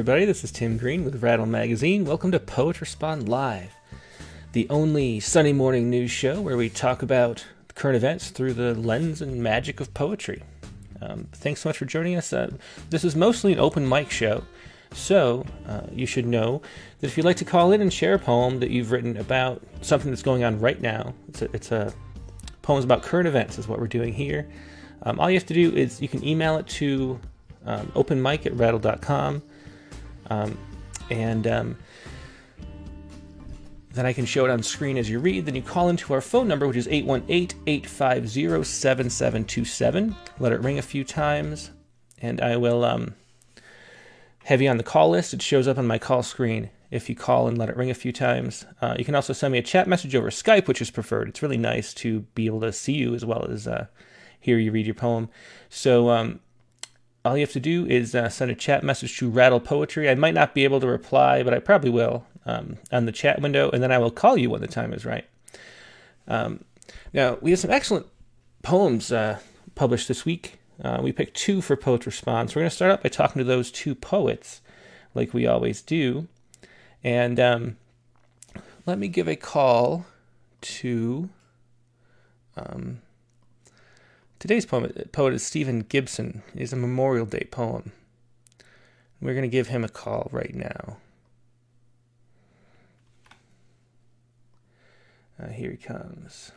Everybody. This is Tim Green with Rattle Magazine. Welcome to Poet Respond Live, the only Sunday morning news show where we talk about current events through the lens and magic of poetry. Um, thanks so much for joining us. Uh, this is mostly an open mic show, so uh, you should know that if you'd like to call in and share a poem that you've written about something that's going on right now, it's a, it's a poems about current events, is what we're doing here. Um, all you have to do is you can email it to um, openmic at rattle.com. Um, and um, then I can show it on screen as you read. Then you call into our phone number, which is 818 850 7727. Let it ring a few times, and I will um, have you on the call list. It shows up on my call screen if you call and let it ring a few times. Uh, you can also send me a chat message over Skype, which is preferred. It's really nice to be able to see you as well as uh, hear you read your poem. So, um, all you have to do is uh, send a chat message to Rattle Poetry. I might not be able to reply, but I probably will um, on the chat window, and then I will call you when the time is right. Um, now, we have some excellent poems uh, published this week. Uh, we picked two for Poets Respond. We're going to start out by talking to those two poets, like we always do. And um, let me give a call to. Um, Today's poet, poet is Stephen Gibson. It is a Memorial Day poem. We're going to give him a call right now. Uh, here he comes.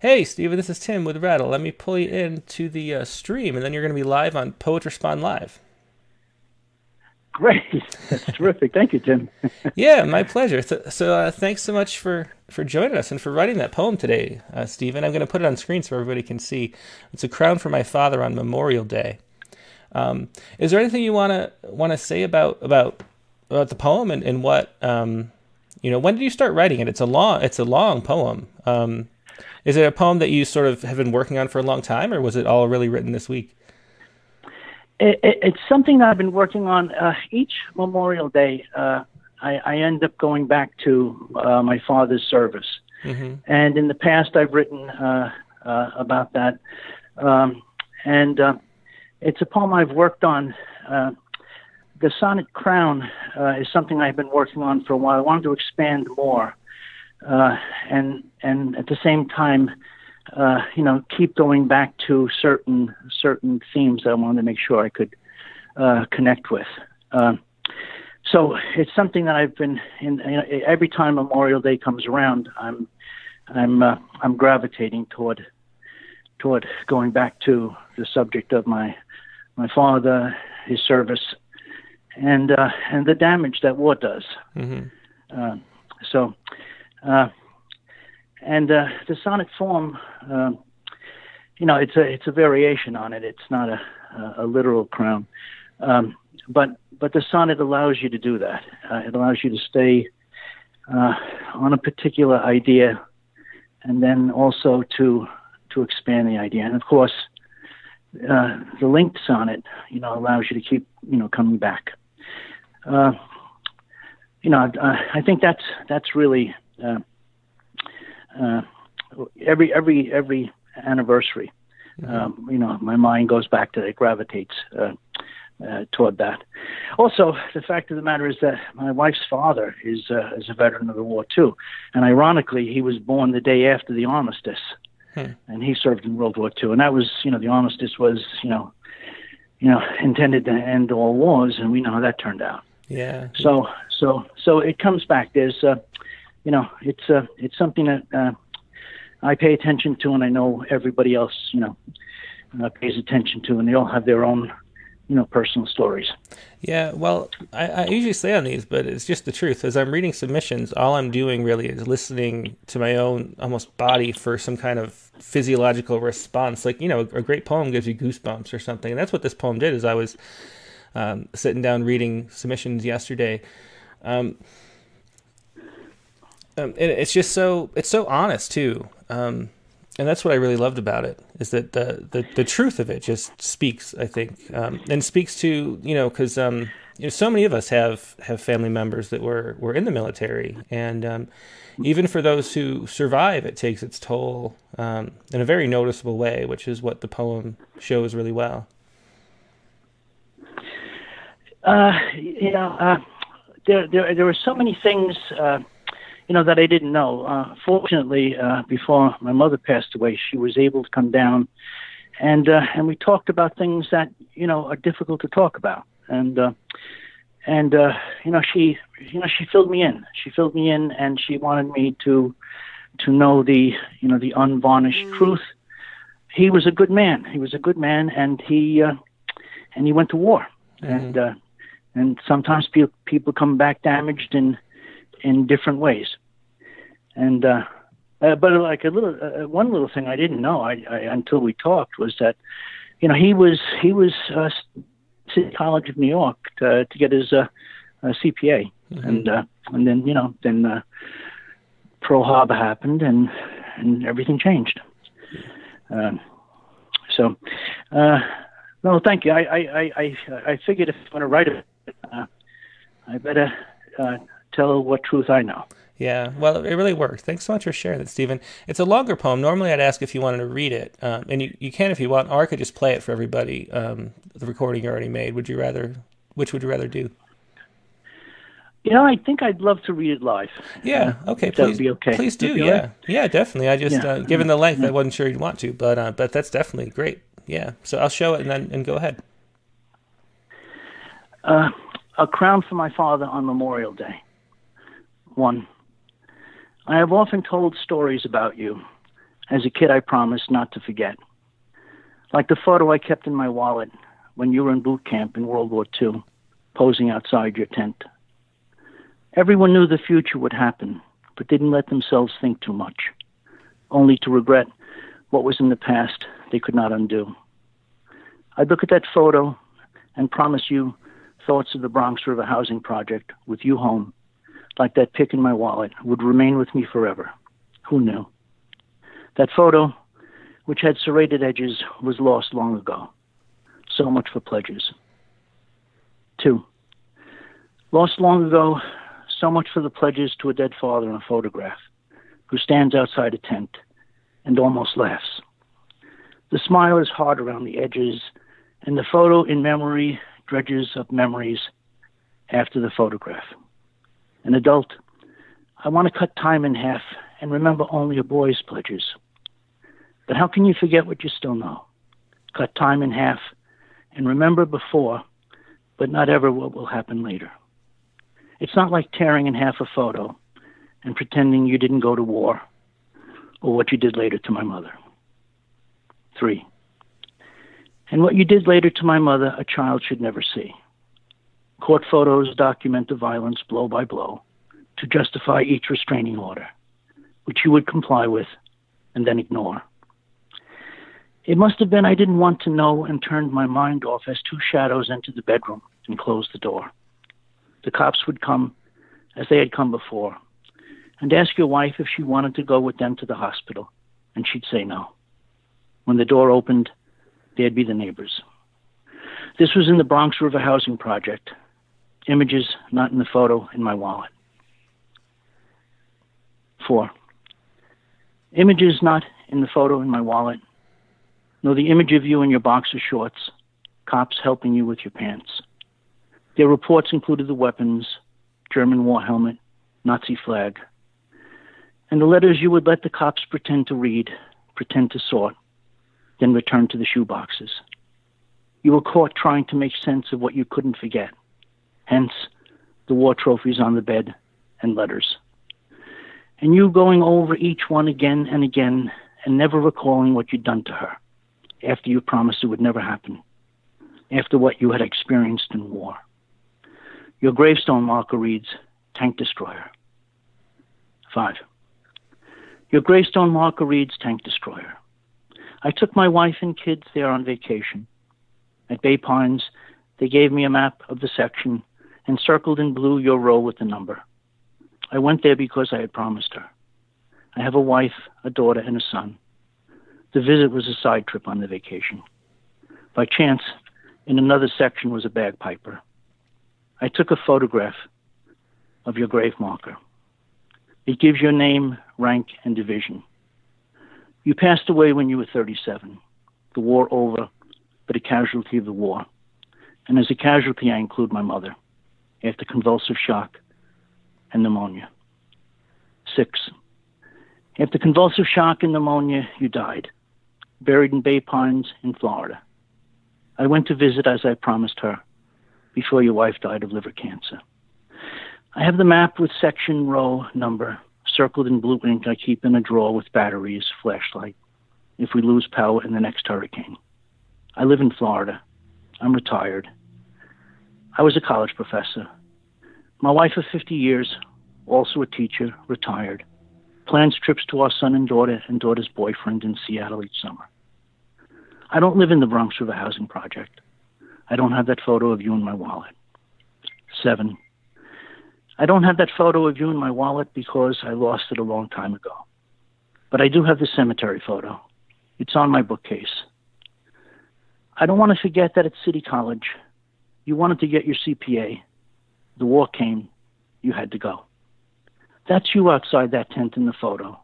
Hey, Stephen, this is Tim with Rattle. Let me pull you into the uh, stream, and then you're going to be live on Poet Respond Live. Great, that's terrific. Thank you, Tim. yeah, my pleasure. So, so uh, thanks so much for for joining us and for writing that poem today, uh, Stephen. I'm going to put it on screen so everybody can see. It's a crown for my father on Memorial Day. Um, is there anything you want to want to say about about about the poem and, and what um, you know? When did you start writing it? It's a long it's a long poem. Um, is it a poem that you sort of have been working on for a long time, or was it all really written this week? It, it, it's something that I've been working on uh, each Memorial Day. Uh, I, I, end up going back to uh, my father's service, mm-hmm. and in the past I've written uh, uh, about that. Um, and uh, it's a poem I've worked on. the sonnet crown is something I've been working on for a while. I wanted to expand more, and and at the same time uh, you know, keep going back to certain certain themes that I wanted to make sure I could uh, connect with. Uh, so it's something that I've been in. You know, every time Memorial Day comes around, I'm I'm uh, I'm gravitating toward toward going back to the subject of my my father, his service, and uh, and the damage that war does. Mm-hmm. Uh, so and uh, the sonnet form, uh, you know, it's a it's a variation on it. It's not a a, literal crown, um, but but the sonnet allows you to do that. Uh, it allows you to stay uh, on a particular idea, and then also to to expand the idea. And of course, uh, the linked sonnet, you know, allows you to keep you know coming back. Uh, you know, I, I think that's that's really uh, every every every anniversary, mm-hmm. um, you know, my mind goes back to it, gravitates uh, uh, toward that. Also, the fact of the matter is that my wife's father is uh, is a veteran of the war too, and ironically, he was born the day after the armistice, hmm. and he served in World War II, and that was, you know, the armistice was, you know, you know, intended to end all wars, and we know how that turned out. Yeah. So so so it comes back. There's uh, you know, it's uh, it's something that uh, I pay attention to, and I know everybody else, you know, uh, pays attention to, and they all have their own, you know, personal stories. Yeah, well, I, I usually say on these, but it's just the truth. As I'm reading submissions, all I'm doing really is listening to my own almost body for some kind of physiological response. Like you know, a great poem gives you goosebumps or something, and that's what this poem did. Is I was um, sitting down reading submissions yesterday. Um, um, and it's just so it's so honest too, um, and that's what I really loved about it is that the the, the truth of it just speaks. I think um, and speaks to you know because um, you know, so many of us have have family members that were were in the military, and um, even for those who survive, it takes its toll um, in a very noticeable way, which is what the poem shows really well. Uh, you know, uh, there, there, there were so many things, uh, you know, that I didn't know. Uh, fortunately, uh, before my mother passed away, she was able to come down, and uh, and we talked about things that you know are difficult to talk about, and uh, and uh, you know she you know she filled me in. She filled me in, and she wanted me to to know the you know the unvarnished mm. truth. He was a good man. He was a good man, and he uh, and he went to war, mm-hmm. and uh, and sometimes pe- people come back damaged in in different ways. And uh, uh, but like a little uh, one little thing I didn't know I, I until we talked was that you know he was he was uh, City College of New York to, to get his uh, uh, CPA, mm-hmm. and uh, and then you know then uh, Pearl Harbor happened and and everything changed. Um, so, uh, no, thank you. I I I I figured if I'm going to write it, uh, I better uh, tell what truth I know. Yeah, well, it really worked. Thanks so much for sharing that, Stephen. It's a longer poem. Normally, I'd ask if you wanted to read it, um, and you, you can if you want, or I could just play it for everybody. Um, the recording you already made. Would you rather? Which would you rather do? You know, I think I'd love to read it live. Yeah. Uh, okay. Please. Be okay. Please do. Yeah. Right? Yeah. Definitely. I just, yeah. uh, given the length, yeah. I wasn't sure you'd want to, but uh, but that's definitely great. Yeah. So I'll show it and then and go ahead. Uh, a crown for my father on Memorial Day. One. I have often told stories about you. As a kid, I promised not to forget. Like the photo I kept in my wallet when you were in boot camp in World War II, posing outside your tent. Everyone knew the future would happen, but didn't let themselves think too much, only to regret what was in the past they could not undo. I'd look at that photo and promise you thoughts of the Bronx River housing project with you home like that pick in my wallet, would remain with me forever. Who knew? That photo, which had serrated edges, was lost long ago. So much for pledges. Two, lost long ago, so much for the pledges to a dead father in a photograph, who stands outside a tent and almost laughs. The smile is hard around the edges, and the photo in memory dredges up memories after the photograph an adult, I want to cut time in half and remember only a boy's pleasures. But how can you forget what you still know? Cut time in half and remember before, but not ever what will happen later. It's not like tearing in half a photo and pretending you didn't go to war or what you did later to my mother. Three. And what you did later to my mother, a child should never see. Court photos document the violence blow by blow to justify each restraining order, which you would comply with and then ignore. It must have been I didn't want to know and turned my mind off as two shadows entered the bedroom and closed the door. The cops would come, as they had come before, and ask your wife if she wanted to go with them to the hospital, and she'd say no. When the door opened, there'd be the neighbors. This was in the Bronx River Housing Project, Images not in the photo in my wallet. Four. Images not in the photo in my wallet, nor the image of you in your boxer shorts, cops helping you with your pants. Their reports included the weapons, German war helmet, Nazi flag, and the letters you would let the cops pretend to read, pretend to sort, then return to the shoe boxes. You were caught trying to make sense of what you couldn't forget hence the war trophies on the bed and letters. And you going over each one again and again and never recalling what you'd done to her after you promised it would never happen, after what you had experienced in war. Your gravestone marker reads, Tank Destroyer. Five. Your gravestone marker reads, Tank Destroyer. I took my wife and kids there on vacation. At Bay Pines, they gave me a map of the section and circled in blue your row with the number. I went there because I had promised her. I have a wife, a daughter, and a son. The visit was a side trip on the vacation. By chance, in another section was a bagpiper. I took a photograph of your grave marker. It gives your name, rank, and division. You passed away when you were 37. The war over, but a casualty of the war. And as a casualty, I include my mother after convulsive shock and pneumonia. Six. After convulsive shock and pneumonia, you died, buried in Bay Pines in Florida. I went to visit as I promised her before your wife died of liver cancer. I have the map with section row number circled in blue ink I keep in a drawer with batteries, flashlight, if we lose power in the next hurricane. I live in Florida. I'm retired. I was a college professor. My wife of 50 years, also a teacher, retired, plans trips to our son and daughter and daughter's boyfriend in Seattle each summer. I don't live in the Bronx River Housing Project. I don't have that photo of you in my wallet. Seven, I don't have that photo of you in my wallet because I lost it a long time ago. But I do have the cemetery photo. It's on my bookcase. I don't want to forget that at City College, you wanted to get your CPA. The war came. You had to go. That's you outside that tent in the photo.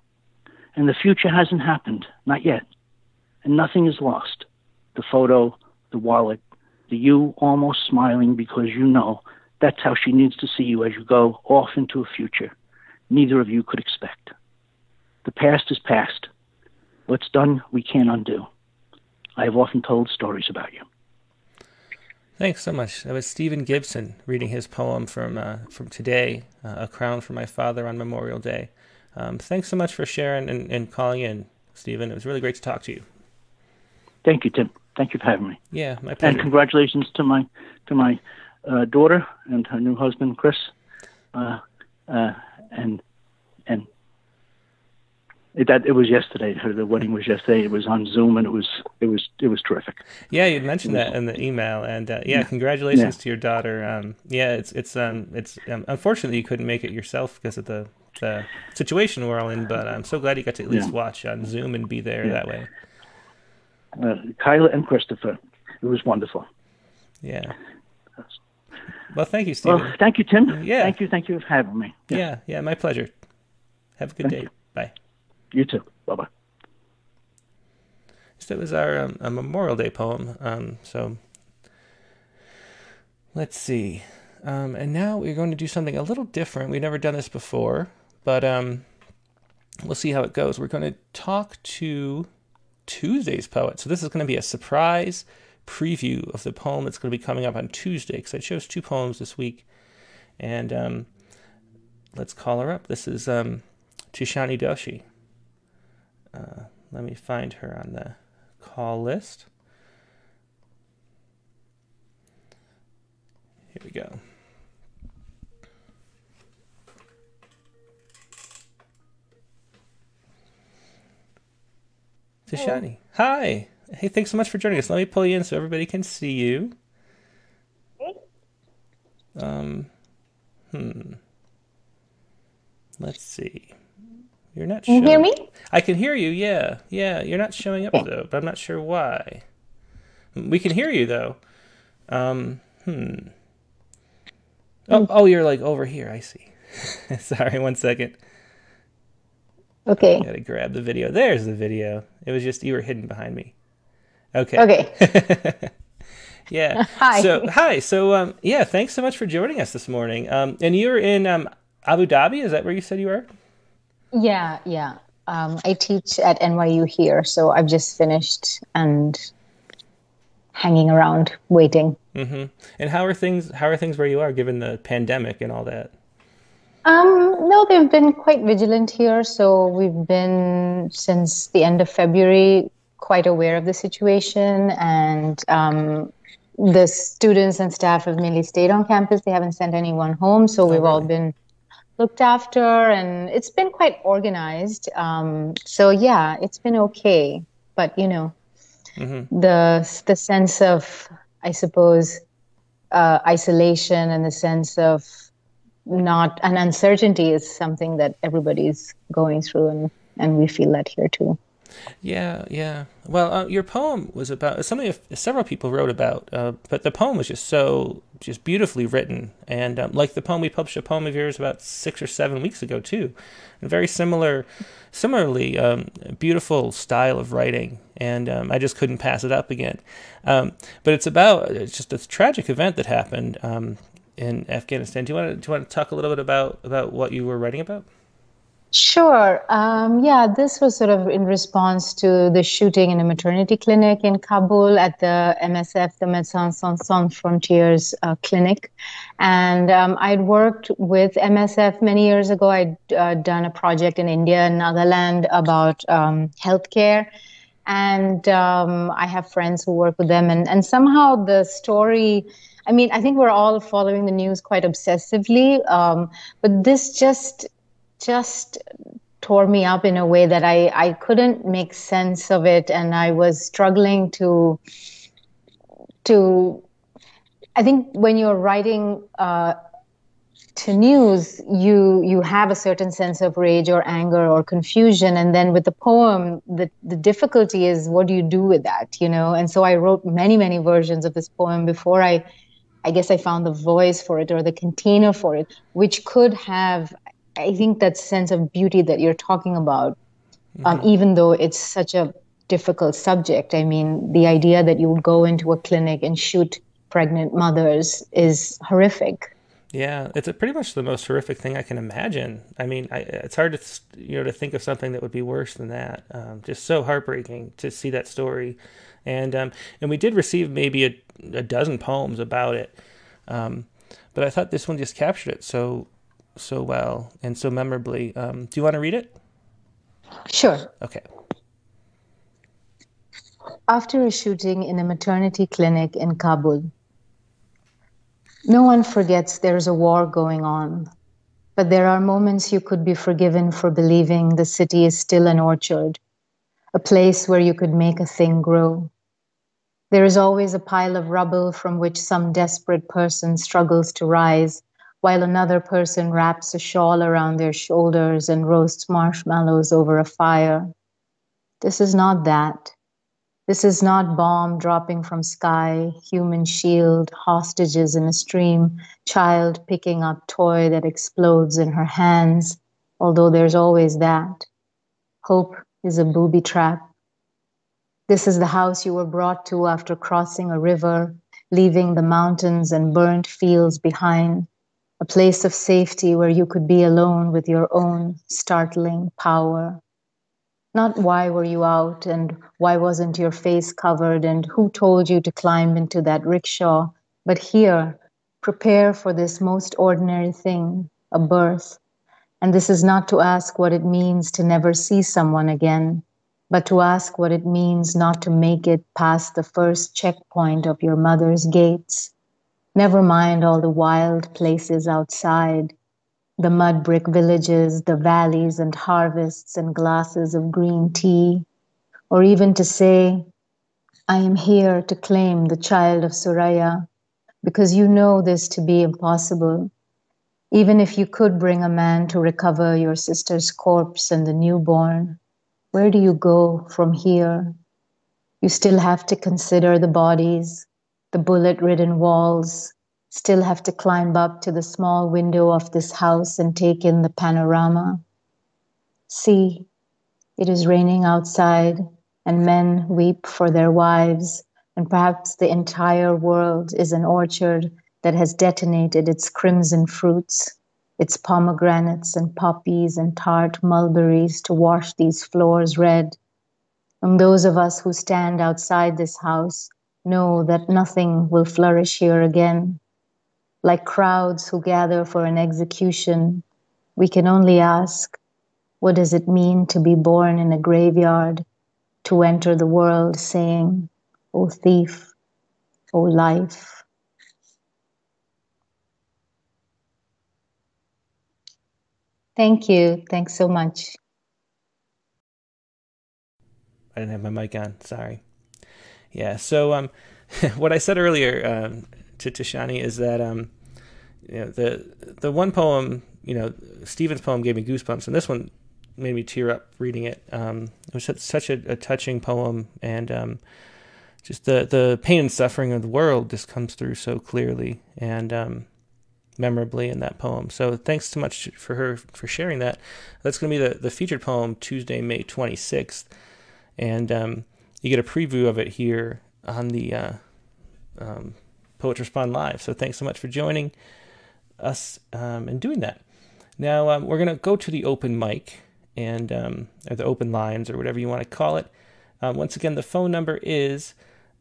And the future hasn't happened, not yet. And nothing is lost. The photo, the wallet, the you almost smiling because you know that's how she needs to see you as you go off into a future neither of you could expect. The past is past. What's done, we can't undo. I have often told stories about you. Thanks so much. That was Stephen Gibson reading his poem from uh, from today, uh, "A Crown for My Father on Memorial Day." Um, thanks so much for sharing and, and calling in, Stephen. It was really great to talk to you. Thank you, Tim. Thank you for having me. Yeah, my pleasure. And congratulations to my to my uh, daughter and her new husband Chris, uh, uh, and and it, that it was yesterday. The wedding was yesterday. It was on Zoom, and it was it was it was terrific. Yeah, you mentioned that in the email, and uh, yeah, congratulations yeah. to your daughter. Um, yeah, it's it's um it's um, unfortunately you couldn't make it yourself because of the the situation we're all in, but I'm so glad you got to at least yeah. watch on Zoom and be there yeah. that way. Uh, Kyla and Christopher, it was wonderful. Yeah. Well, thank you, Stephen. Well, thank you, Tim. Yeah. Thank you. Thank you for having me. Yeah, yeah, yeah my pleasure. Have a good thank day. You. Bye. You too. Bye bye. So that was our um, Memorial Day poem. Um, so let's see. Um, and now we're going to do something a little different. We've never done this before, but um, we'll see how it goes. We're going to talk to Tuesday's poet. So this is going to be a surprise preview of the poem that's going to be coming up on Tuesday because I chose two poems this week. And um, let's call her up. This is um, Tishani Doshi. Uh, let me find her on the call list. Here we go. Tishani. Hi. Hey, thanks so much for joining us. Let me pull you in so everybody can see you. Um, hmm. Let's see. You're not. Can you hear me? I can hear you. Yeah, yeah. You're not showing up though, but I'm not sure why. We can hear you though. Um, hmm. Oh, hmm. oh, you're like over here. I see. Sorry, one second. Okay. Gotta grab the video. There's the video. It was just you were hidden behind me. Okay. Okay. yeah. hi. So hi. So um, yeah, thanks so much for joining us this morning. Um, and you're in um, Abu Dhabi. Is that where you said you were? Yeah, yeah. Um, I teach at NYU here, so I've just finished and hanging around waiting. Mm-hmm. And how are things? How are things where you are, given the pandemic and all that? Um, no, they've been quite vigilant here. So we've been since the end of February quite aware of the situation and um, the students and staff have mainly stayed on campus. They haven't sent anyone home, so we've all been looked after, and it's been quite organized. Um, so yeah, it's been okay. But you know, mm-hmm. the the sense of, I suppose, uh, isolation and the sense of not an uncertainty is something that everybody's going through, and and we feel that here too. Yeah, yeah. Well, uh, your poem was about something several people wrote about, uh, but the poem was just so just beautifully written, and um, like the poem we published a poem of yours about six or seven weeks ago too, and very similar, similarly um, beautiful style of writing, and um, I just couldn't pass it up again. Um, but it's about it's just a tragic event that happened um, in Afghanistan. Do you want to do you want to talk a little bit about about what you were writing about? Sure. Um, yeah, this was sort of in response to the shooting in a maternity clinic in Kabul at the MSF, the Médecins Sans Frontières uh, clinic. And um, I'd worked with MSF many years ago. I'd uh, done a project in India and Nagaland about um, healthcare. And um, I have friends who work with them. And, and somehow the story, I mean, I think we're all following the news quite obsessively. Um, but this just just tore me up in a way that I, I couldn't make sense of it. And I was struggling to to I think when you're writing uh, to news you you have a certain sense of rage or anger or confusion. And then with the poem the the difficulty is what do you do with that you know? And so I wrote many many versions of this poem before I I guess I found the voice for it or the container for it, which could have I think that sense of beauty that you're talking about, um, mm-hmm. even though it's such a difficult subject. I mean, the idea that you would go into a clinic and shoot pregnant mothers is horrific. Yeah, it's pretty much the most horrific thing I can imagine. I mean, I, it's hard to you know to think of something that would be worse than that. Um, just so heartbreaking to see that story, and um, and we did receive maybe a, a dozen poems about it, um, but I thought this one just captured it so so well and so memorably. Um, do you want to read it? Sure. Okay. After a shooting in a maternity clinic in Kabul, no one forgets there's a war going on, but there are moments you could be forgiven for believing the city is still an orchard, a place where you could make a thing grow. There is always a pile of rubble from which some desperate person struggles to rise while another person wraps a shawl around their shoulders and roasts marshmallows over a fire. This is not that. This is not bomb dropping from sky, human shield, hostages in a stream, child picking up toy that explodes in her hands, although there's always that. Hope is a booby trap. This is the house you were brought to after crossing a river, leaving the mountains and burnt fields behind a place of safety where you could be alone with your own startling power. Not why were you out and why wasn't your face covered and who told you to climb into that rickshaw, but here, prepare for this most ordinary thing, a birth. And this is not to ask what it means to never see someone again, but to ask what it means not to make it past the first checkpoint of your mother's gates Never mind all the wild places outside, the mud brick villages, the valleys and harvests and glasses of green tea, or even to say, I am here to claim the child of Suraya, because you know this to be impossible. Even if you could bring a man to recover your sister's corpse and the newborn, where do you go from here? You still have to consider the bodies, the bullet ridden walls, still have to climb up to the small window of this house and take in the panorama. See, it is raining outside, and men weep for their wives, and perhaps the entire world is an orchard that has detonated its crimson fruits, its pomegranates and poppies and tart mulberries to wash these floors red. And those of us who stand outside this house know that nothing will flourish here again. Like crowds who gather for an execution, we can only ask, what does it mean to be born in a graveyard, to enter the world saying, O thief, O life? Thank you. Thanks so much. I didn't have my mic on. Sorry. Yeah. So, um, what I said earlier um, to Tishani is that um, you know, the the one poem, you know, Stephen's poem gave me goosebumps, and this one made me tear up reading it. Um, it was such a, a touching poem, and um, just the the pain and suffering of the world just comes through so clearly and um, memorably in that poem. So thanks so much for her for sharing that. That's going to be the the featured poem Tuesday, May twenty sixth, and um, you get a preview of it here on the uh, um, Poets Respond Live. So thanks so much for joining us um, and doing that. Now um, we're going to go to the open mic and um, or the open lines or whatever you want to call it. Um, once again, the phone number is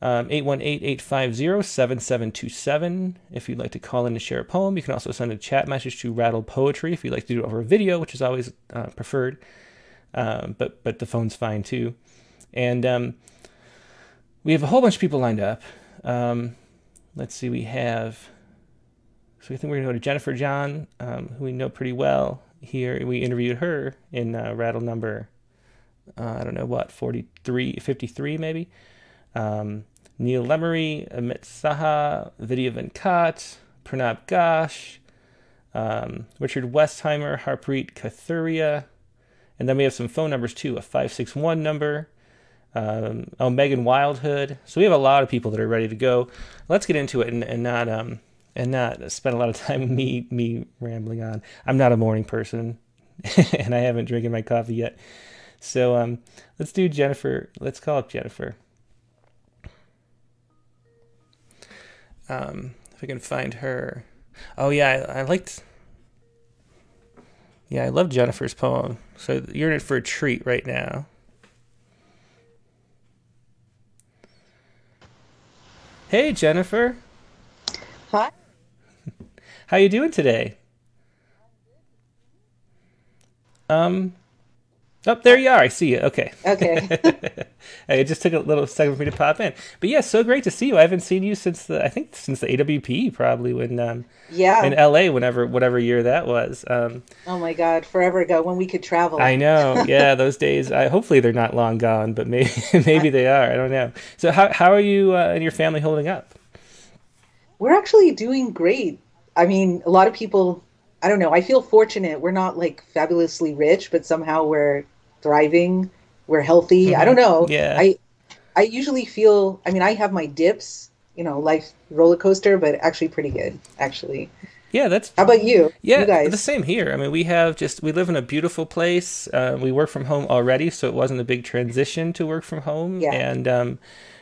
um, 818-850-7727 if you'd like to call in and share a poem. You can also send a chat message to Rattle Poetry if you'd like to do it over a video, which is always uh, preferred. Um, but but the phone's fine too. And um, we have a whole bunch of people lined up. Um, let's see, we have. So I think we're going to go to Jennifer Jean, um, who we know pretty well here. We interviewed her in uh, Rattle number, uh, I don't know what, 43, 53 maybe. Um, Neal Lemery, Amit Saha, Vidya Venkat, Pranab Ghosh, um, Richard Westheimer, Harpreet Kathuria, and then we have some phone numbers too, a 561 number, um, oh, Megan Wildhood. So we have a lot of people that are ready to go. Let's get into it and, and not um, and not spend a lot of time me me rambling on. I'm not a morning person, and I haven't drinking my coffee yet. So um, let's do Jennifer. Let's call up Jennifer. Um, if I can find her. Oh yeah, I, I liked. Yeah, I love Jennifer's poem. So you're in it for a treat right now. Hey, Jennifer. Hi. How you doing today? Um, Oh, there you are. I see you. Okay. Okay. it just took a little second for me to pop in, but yeah, so great to see you. I haven't seen you since the I think since the AWP probably when um yeah in LA whenever whatever year that was. Um, oh my God, forever ago when we could travel. I know. Yeah, those days. I hopefully they're not long gone, but maybe maybe they are. I don't know. So how how are you uh, and your family holding up? We're actually doing great. I mean, a lot of people I don't know. I feel fortunate. We're not like fabulously rich, but somehow we're thriving. We're healthy. Mm-hmm. I don't know. Yeah. I I usually feel. I mean, I have my dips. You know, life roller coaster, but actually pretty good. Actually. Yeah, that's. How about you? Yeah, you guys? the same here. I mean, we have just we live in a beautiful place. Uh, we work from home already, so it wasn't a big transition to work from home. Yeah. And um,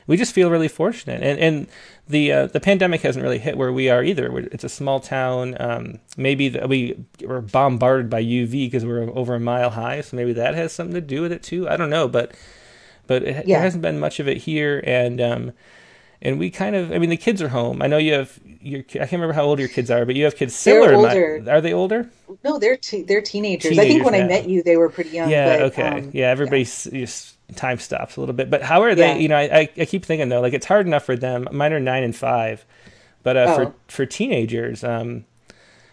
we just feel really fortunate. And and the uh, the pandemic hasn't really hit where we are either. It's a small town. Um, maybe the, we were bombarded by UV because we're over a mile high, so maybe that has something to do with it too. I don't know, but but it, yeah. there hasn't been much of it here, and um, and we kind of. I mean, the kids are home. I know you have your. I can't remember how old your kids are, but you have kids similar. They're older. Are they older? No, they're te- they're teenagers. teenagers. I think when now. I met you, they were pretty young. Yeah. But, okay. Um, yeah. Everybody's yeah. just time stops a little bit. But how are they? Yeah. You know, I, I keep thinking though, like it's hard enough for them. Mine are nine and five, but uh, oh. for for teenagers, um,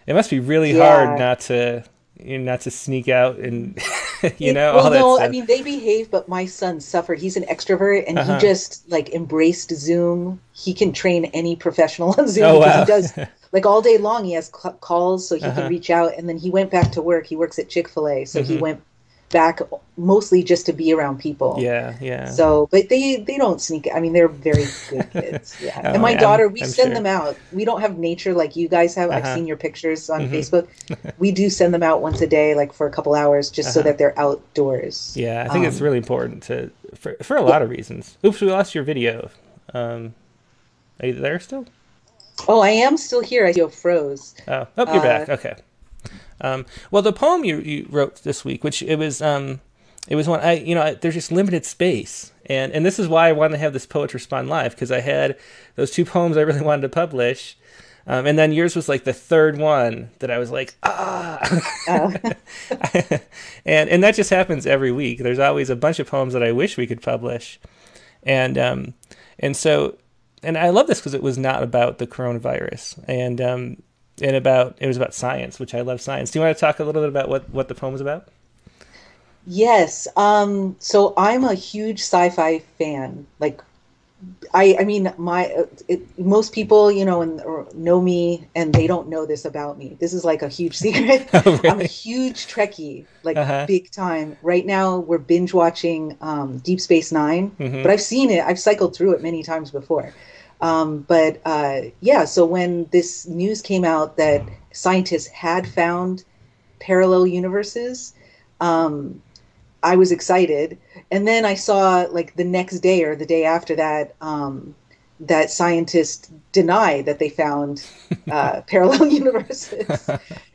it must be really yeah. hard not to you know, not to sneak out and you know well, all that no, stuff. I mean they behave, but my son suffered. He's an extrovert, and uh-huh. he just like embraced Zoom. He can train any professional on Zoom oh, wow. he does like all day long. He has calls, so he uh-huh. can reach out. And then he went back to work. He works at Chick Fil A, so mm-hmm. he went back mostly just to be around people. Yeah, yeah. So, but they they don't sneak. I mean, they're very good kids. Yeah. oh, and my yeah, daughter, I'm, we I'm send sure. them out. We don't have nature like you guys have. Uh-huh. I've seen your pictures on mm-hmm. Facebook. we do send them out once a day, like for a couple hours, just uh-huh. so that they're outdoors. Yeah, I think um, it's really important to for for a lot of reasons. Oops, we lost your video. Um, are you there still? Oh, I am still here. I feel froze. Oh, oh, you're uh, back. Okay. Um, well, the poem you, you wrote this week, which it was, um, it was one I, you know, there's just limited space, and and this is why I wanted to have this poet respond live because I had those two poems I really wanted to publish, um, and then yours was like the third one that I was like, ah, oh. and and that just happens every week. There's always a bunch of poems that I wish we could publish, and um, and so and I love this because it was not about the coronavirus, and um, and about it was about science, which I love science. Do you want to talk a little bit about what what the poem is about? Yes. Um, so I'm a huge sci-fi fan, like I, I mean, my uh, it, most people, you know, and know me, and they don't know this about me. This is like a huge secret. oh, really? I'm a huge Trekkie, like uh-huh. big time. Right now, we're binge watching um, Deep Space 9 mm-hmm. but I've seen it. I've cycled through it many times before. Um, but uh, yeah, so when this news came out that scientists had found parallel universes, um, I was excited. And then I saw like the next day or the day after that um, that scientists deny that they found uh, parallel universes.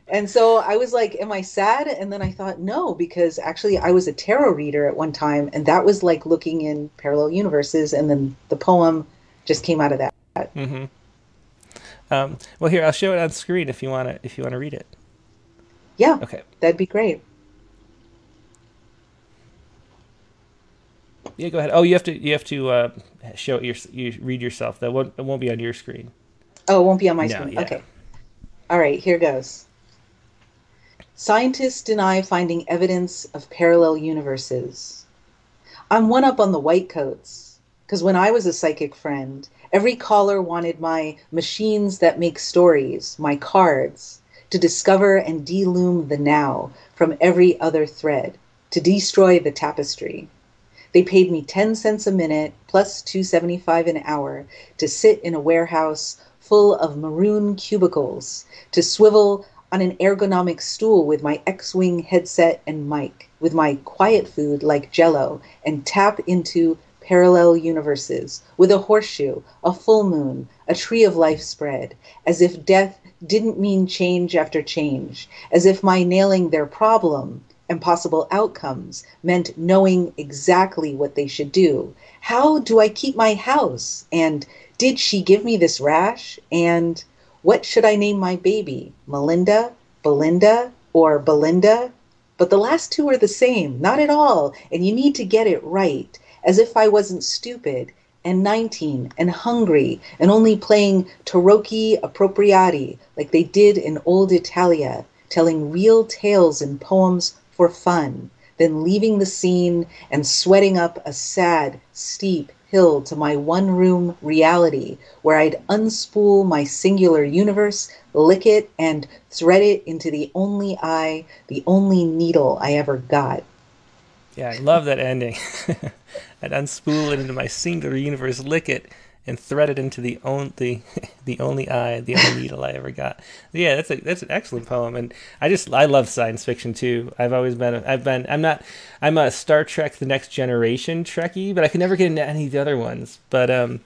and so I was like, am I sad? And then I thought, no, because actually I was a tarot reader at one time, and that was like looking in parallel universes. And then the poem just came out of that. Mm-hmm. Um, well, here I'll show it on screen if you want to if you want to read it. Yeah. Okay. That'd be great. Yeah, go ahead. Oh, you have to you have to uh, show it your you read yourself. That won't it won't be on your screen. Oh, it won't be on my no, screen. Yeah. Okay. All right, here goes. Scientists deny finding evidence of parallel universes. I'm one up on the white coats because when I was a psychic friend, every caller wanted my machines that make stories, my cards, to discover and deloom the now from every other thread, to destroy the tapestry. They paid me 10 cents a minute plus 275 an hour to sit in a warehouse full of maroon cubicles, to swivel on an ergonomic stool with my X-wing headset and mic, with my quiet food like jello and tap into parallel universes with a horseshoe, a full moon, a tree of life spread, as if death didn't mean change after change, as if my nailing their problem and possible outcomes meant knowing exactly what they should do. How do I keep my house? And did she give me this rash? And what should I name my baby? Melinda, Belinda, or Belinda? But the last two are the same, not at all, and you need to get it right, as if I wasn't stupid and 19 and hungry and only playing tarocchi appropriati like they did in old Italia, telling real tales in poems for fun, then leaving the scene and sweating up a sad, steep hill to my one room reality where I'd unspool my singular universe, lick it, and thread it into the only eye, the only needle I ever got. Yeah, I love that ending. I'd unspool it into my singular universe, lick it, and thread it into the only the only eye, the only needle I ever got. Yeah, that's a that's an excellent poem, and I just I love science fiction too. I've always been a, I've been I'm not I'm a Star Trek: The Next Generation Trekkie, but I could never get into any of the other ones. But um,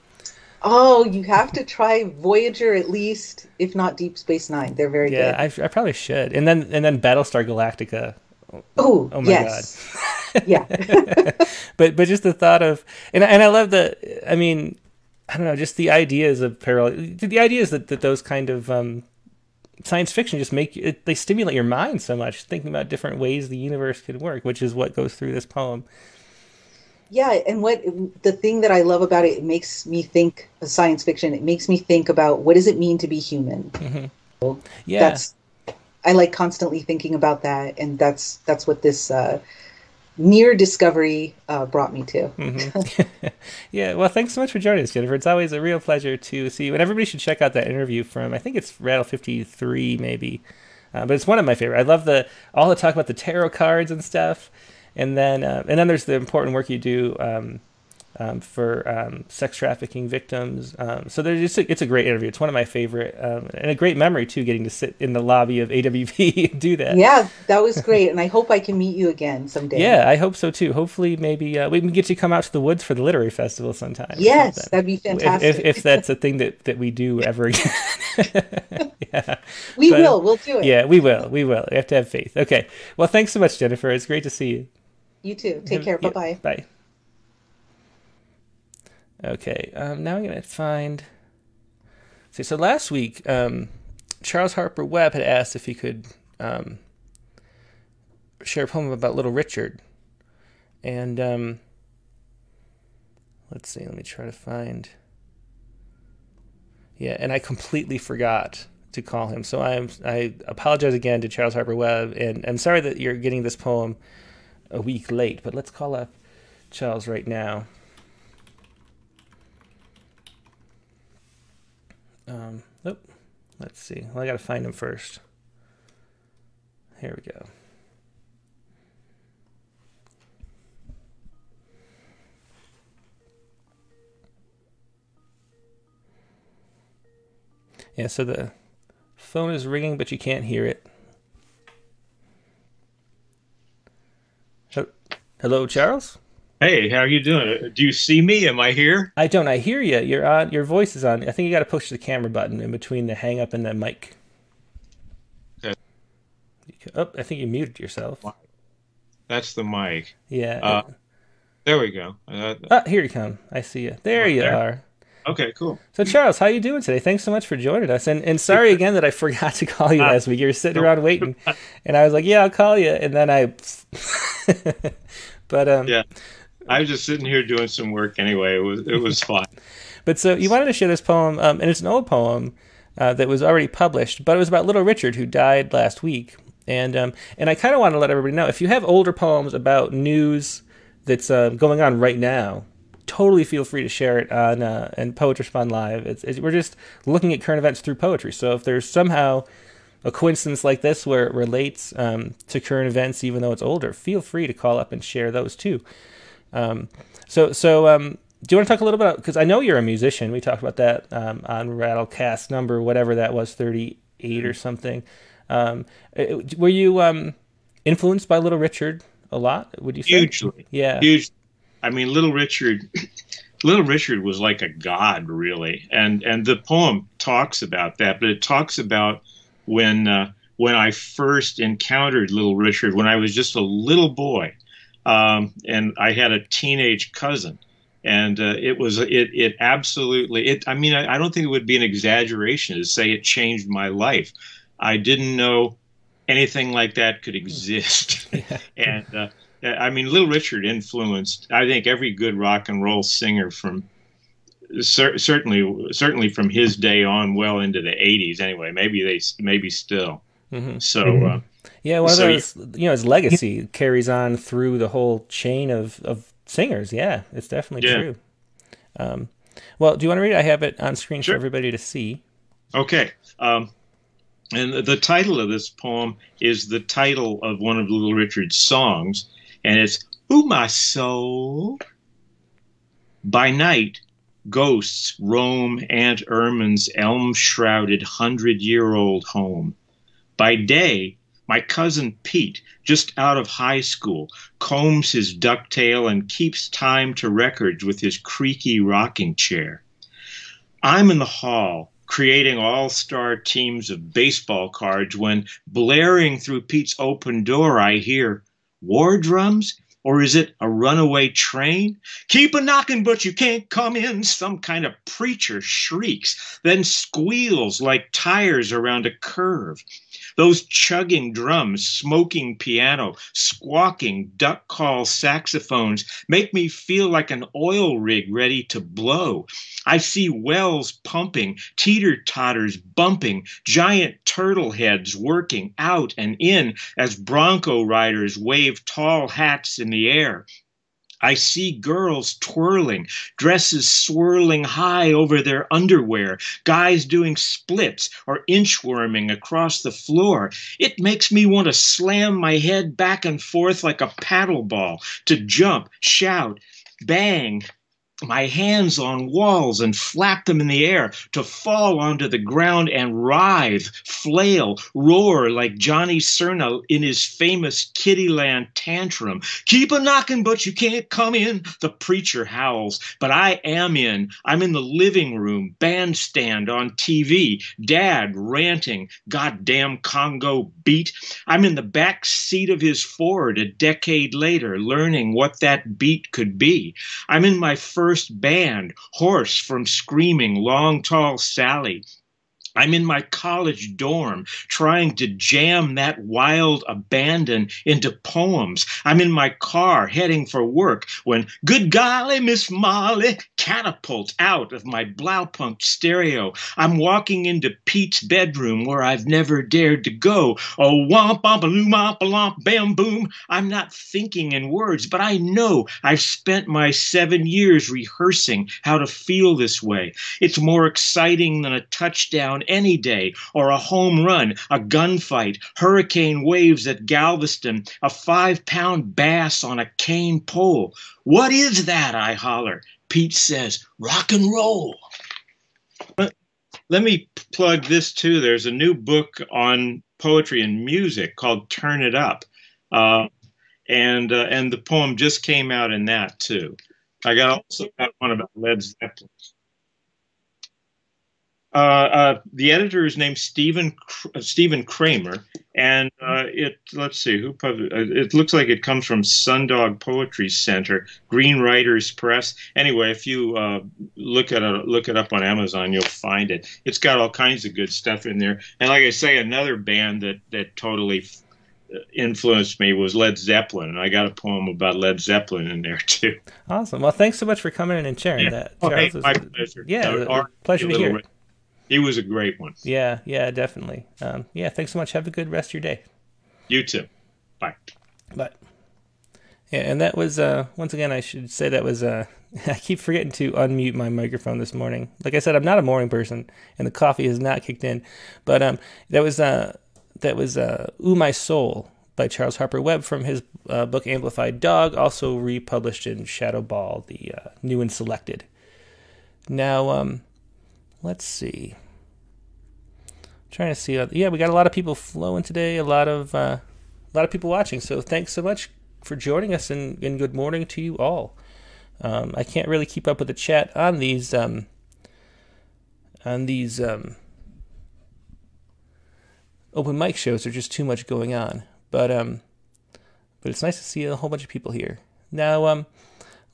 oh, you have to try Voyager at least, if not Deep Space Nine. They're very yeah, good. I, I probably should, and then and then Battlestar Galactica. Oh, oh my yes. god. Yeah. but but just the thought of and and I love the I mean I don't know, just the ideas of parallel. The ideas that, that those kind of um, science fiction just make it, they stimulate your mind so much, thinking about different ways the universe could work, which is what goes through this poem. Yeah, and what the thing that I love about it, it makes me think of science fiction. It makes me think about what does it mean to be human. Mm-hmm. Yeah, that's I like constantly thinking about that, and that's that's what this uh, near discovery uh, brought me to. mm-hmm. yeah, well, thanks so much for joining us, Jennifer. It's always a real pleasure to see you. And everybody should check out that interview from, I think it's Rattle 53, maybe. Uh, but it's one of my favorite. I love the all the talk about the tarot cards and stuff. And then, uh, and then there's the important work you do um, um, for um, sex trafficking victims. Um, so there's just a, it's a great interview. It's one of my favorite um, and a great memory too, getting to sit in the lobby of AWP and do that. Yeah, that was great, and I hope I can meet you again someday. Yeah, I hope so too. Hopefully, maybe uh, we can get you to come out to the woods for the literary festival sometime. Yes, that'd be fantastic. If, if, if, that's a thing that, that we do ever again. yeah, we but, will. We'll do it. Yeah, we will. We will. We have to have faith. Okay. Well, thanks so much, Jennifer. It's great to see you. You too. Take care. Bye bye. Bye. Okay, um, now I'm going to find. See, so last week, um, Charles Harper Webb had asked if he could um, share a poem about Little Richard. And um, let's see, let me try to find. Yeah, and I completely forgot to call him. So I'm I apologize again to Charles Harper Webb, and I'm sorry that you're getting this poem a week late. But let's call up Charles right now. Um, oh, let's see. Well, I got to find him first. Here we go. Yeah, so the phone is ringing, but you can't hear it. Hello, Charles. Hey, how are you doing? Do you see me? Am I here? I don't. I hear you. You're on. Your voice is on. I think you got to push the camera button in between the hang up and the mic. Okay. Oh, I think you muted yourself. That's the mic. Yeah. Uh, there we go. Uh, oh, here you come. I see you. There right you there. are. Okay, cool. So Charles, how you doing today? Thanks so much for joining us. And and sorry again that I forgot to call you uh, last week. You were sitting around waiting, and I was like, "Yeah, I'll call you," and then I. but um. Yeah, I was just sitting here doing some work anyway. It was it was fun. but so you wanted to share this poem, um, and it's an old poem uh, that was already published, but it was about Little Richard who died last week, and um, and I kind of want to let everybody know if you have older poems about news that's uh, going on right now totally feel free to share it on uh, and Poets Respond Live. It's, it's, we're just looking at current events through poetry. So if there's somehow a coincidence like this where it relates um, to current events, even though it's older, feel free to call up and share those too. Um, so so um, do you want to talk a little bit because I know you're a musician. We talked about that um, on Rattlecast number whatever that was, thirty eight or something. Um, were you um, influenced by Little Richard a lot? Would you say? Hugely. Yeah. Hugely. I mean, Little Richard, Little Richard was like a god, really, and and the poem talks about that. But it talks about when uh, when I first encountered Little Richard when I was just a little boy, um, and I had a teenage cousin, and uh, it was it it absolutely it. I mean, I, I don't think it would be an exaggeration to say it changed my life. I didn't know anything like that could exist, yeah. and. Uh, I mean, Little Richard influenced, I think, every good rock and roll singer from cer- certainly certainly from his day on, well into the '80s. Anyway, maybe they maybe still. Mm-hmm. So. Mm-hmm. Uh, yeah, one so, of those, you know, his legacy carries on through the whole chain of, of singers. Yeah, it's definitely yeah. true. Um, well, do you want to read it? I have it on screen sure. for everybody to see. Okay. Um, and the title of this poem is the title of one of Little Richard's songs, and it's Ooh My Soul. By night, ghosts roam Aunt Ermine's elm shrouded hundred year old home. By day, my cousin Pete, just out of high school, combs his ducktail and keeps time to records with his creaky rocking chair. I'm in the hall, creating all star teams of baseball cards when, blaring through Pete's open door, I hear, War drums? Or is it a runaway train? Keep a knocking, but you can't come in. Some kind of preacher shrieks, then squeals like tires around a curve. Those chugging drums, smoking piano, squawking duck call saxophones make me feel like an oil rig ready to blow. I see wells pumping, teeter totters bumping, giant turtle heads working out and in as bronco riders wave tall hats in the air. I see girls twirling, dresses swirling high over their underwear, guys doing splits or inchworming across the floor. It makes me want to slam my head back and forth like a paddle ball, to jump, shout, bang, my hands on walls and flap them in the air to fall onto the ground and writhe, flail, roar like Johnny Cerna in his famous Kittyland tantrum. Keep a knocking, but you can't come in, the preacher howls. But I am in. I'm in the living room, bandstand on TV, dad ranting, goddamn Congo beat. I'm in the back seat of his Ford a decade later, learning what that beat could be. I'm in my first first band, hoarse from screaming Long Tall Sally. I'm in my college dorm trying to jam that wild abandon into poems. I'm in my car heading for work when, good golly, Miss Molly, catapult out of my Blaupunkt stereo. I'm walking into Pete's bedroom where I've never dared to go. Oh, womp, womp, loom, womp, lomp, bam, boom. I'm not thinking in words, but I know I've spent my seven years rehearsing how to feel this way. It's more exciting than a touchdown any day, or a home run, a gunfight, hurricane waves at Galveston, a five pound bass on a cane pole. What is that? I holler. Pete says, rock and roll. Let me plug this too. There's a new book on poetry and music called Turn It Up. Uh, and uh, and the poem just came out in that too. I got also got one about Led Zeppelin. Uh, uh, the editor is named Stephen uh, Stephen Cramer, and uh, it let's see who uh, it looks like it comes from Sundog Poetry Center, Green Writers Press. Anyway, if you uh, look at it look it up on Amazon, you'll find it. It's got all kinds of good stuff in there, and like I say, another band that that totally influenced me was Led Zeppelin, and I got a poem about Led Zeppelin in there too. Awesome. Well, thanks so much for coming in and sharing yeah. that. Oh, hey, my pleasure. Yeah, pleasure to hear. He was a great one. Yeah, yeah, definitely. Um, yeah, thanks so much. Have a good rest of your day. You too. Bye. Bye. Yeah, and that was uh, once again. I should say that was. Uh, I keep forgetting to unmute my microphone this morning. Like I said, I'm not a morning person, and the coffee has not kicked in. But um, that was uh, that was uh, "Ooh My Soul" by Charles Harper Webb from his uh, book Amplified Dog, also republished in Shadow Ball, the uh, new and selected. Now, um, let's see. I'm trying to see. Uh, yeah, we got a lot of people flowing today. A lot of uh, a lot of people watching. So thanks so much for joining us, and, and good morning to you all. Um, I can't really keep up with the chat on these um, on these um, open mic shows. There's just too much going on. But um, but it's nice to see a whole bunch of people here. Now um,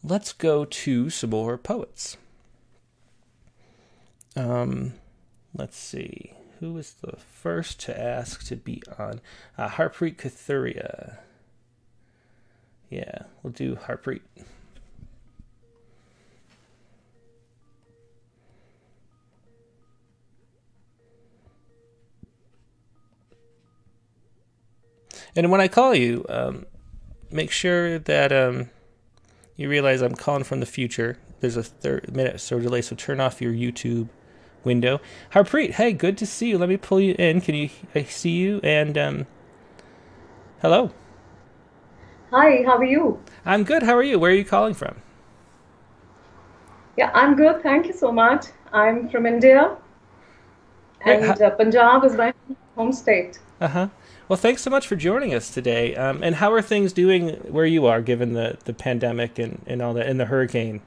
let's go to some more poets. Um, let's see. Who was the first to ask to be on? Uh, Harpreet Kathuria. Yeah, we'll do Harpreet. And when I call you, um, make sure that um, you realize I'm calling from the future. There's a third minute so delay, so turn off your YouTube window. Harpreet, hey, good to see you. Let me pull you in. Can you I see you? And um, hello. Hi, how are you? I'm good. How are you? Where are you calling from? Yeah, I'm good. Thank you so much. I'm from India, and uh, Punjab is my home state. Uh huh. Well, thanks so much for joining us today. Um, and how are things doing where you are, given the, the pandemic and, and all that, and the hurricane?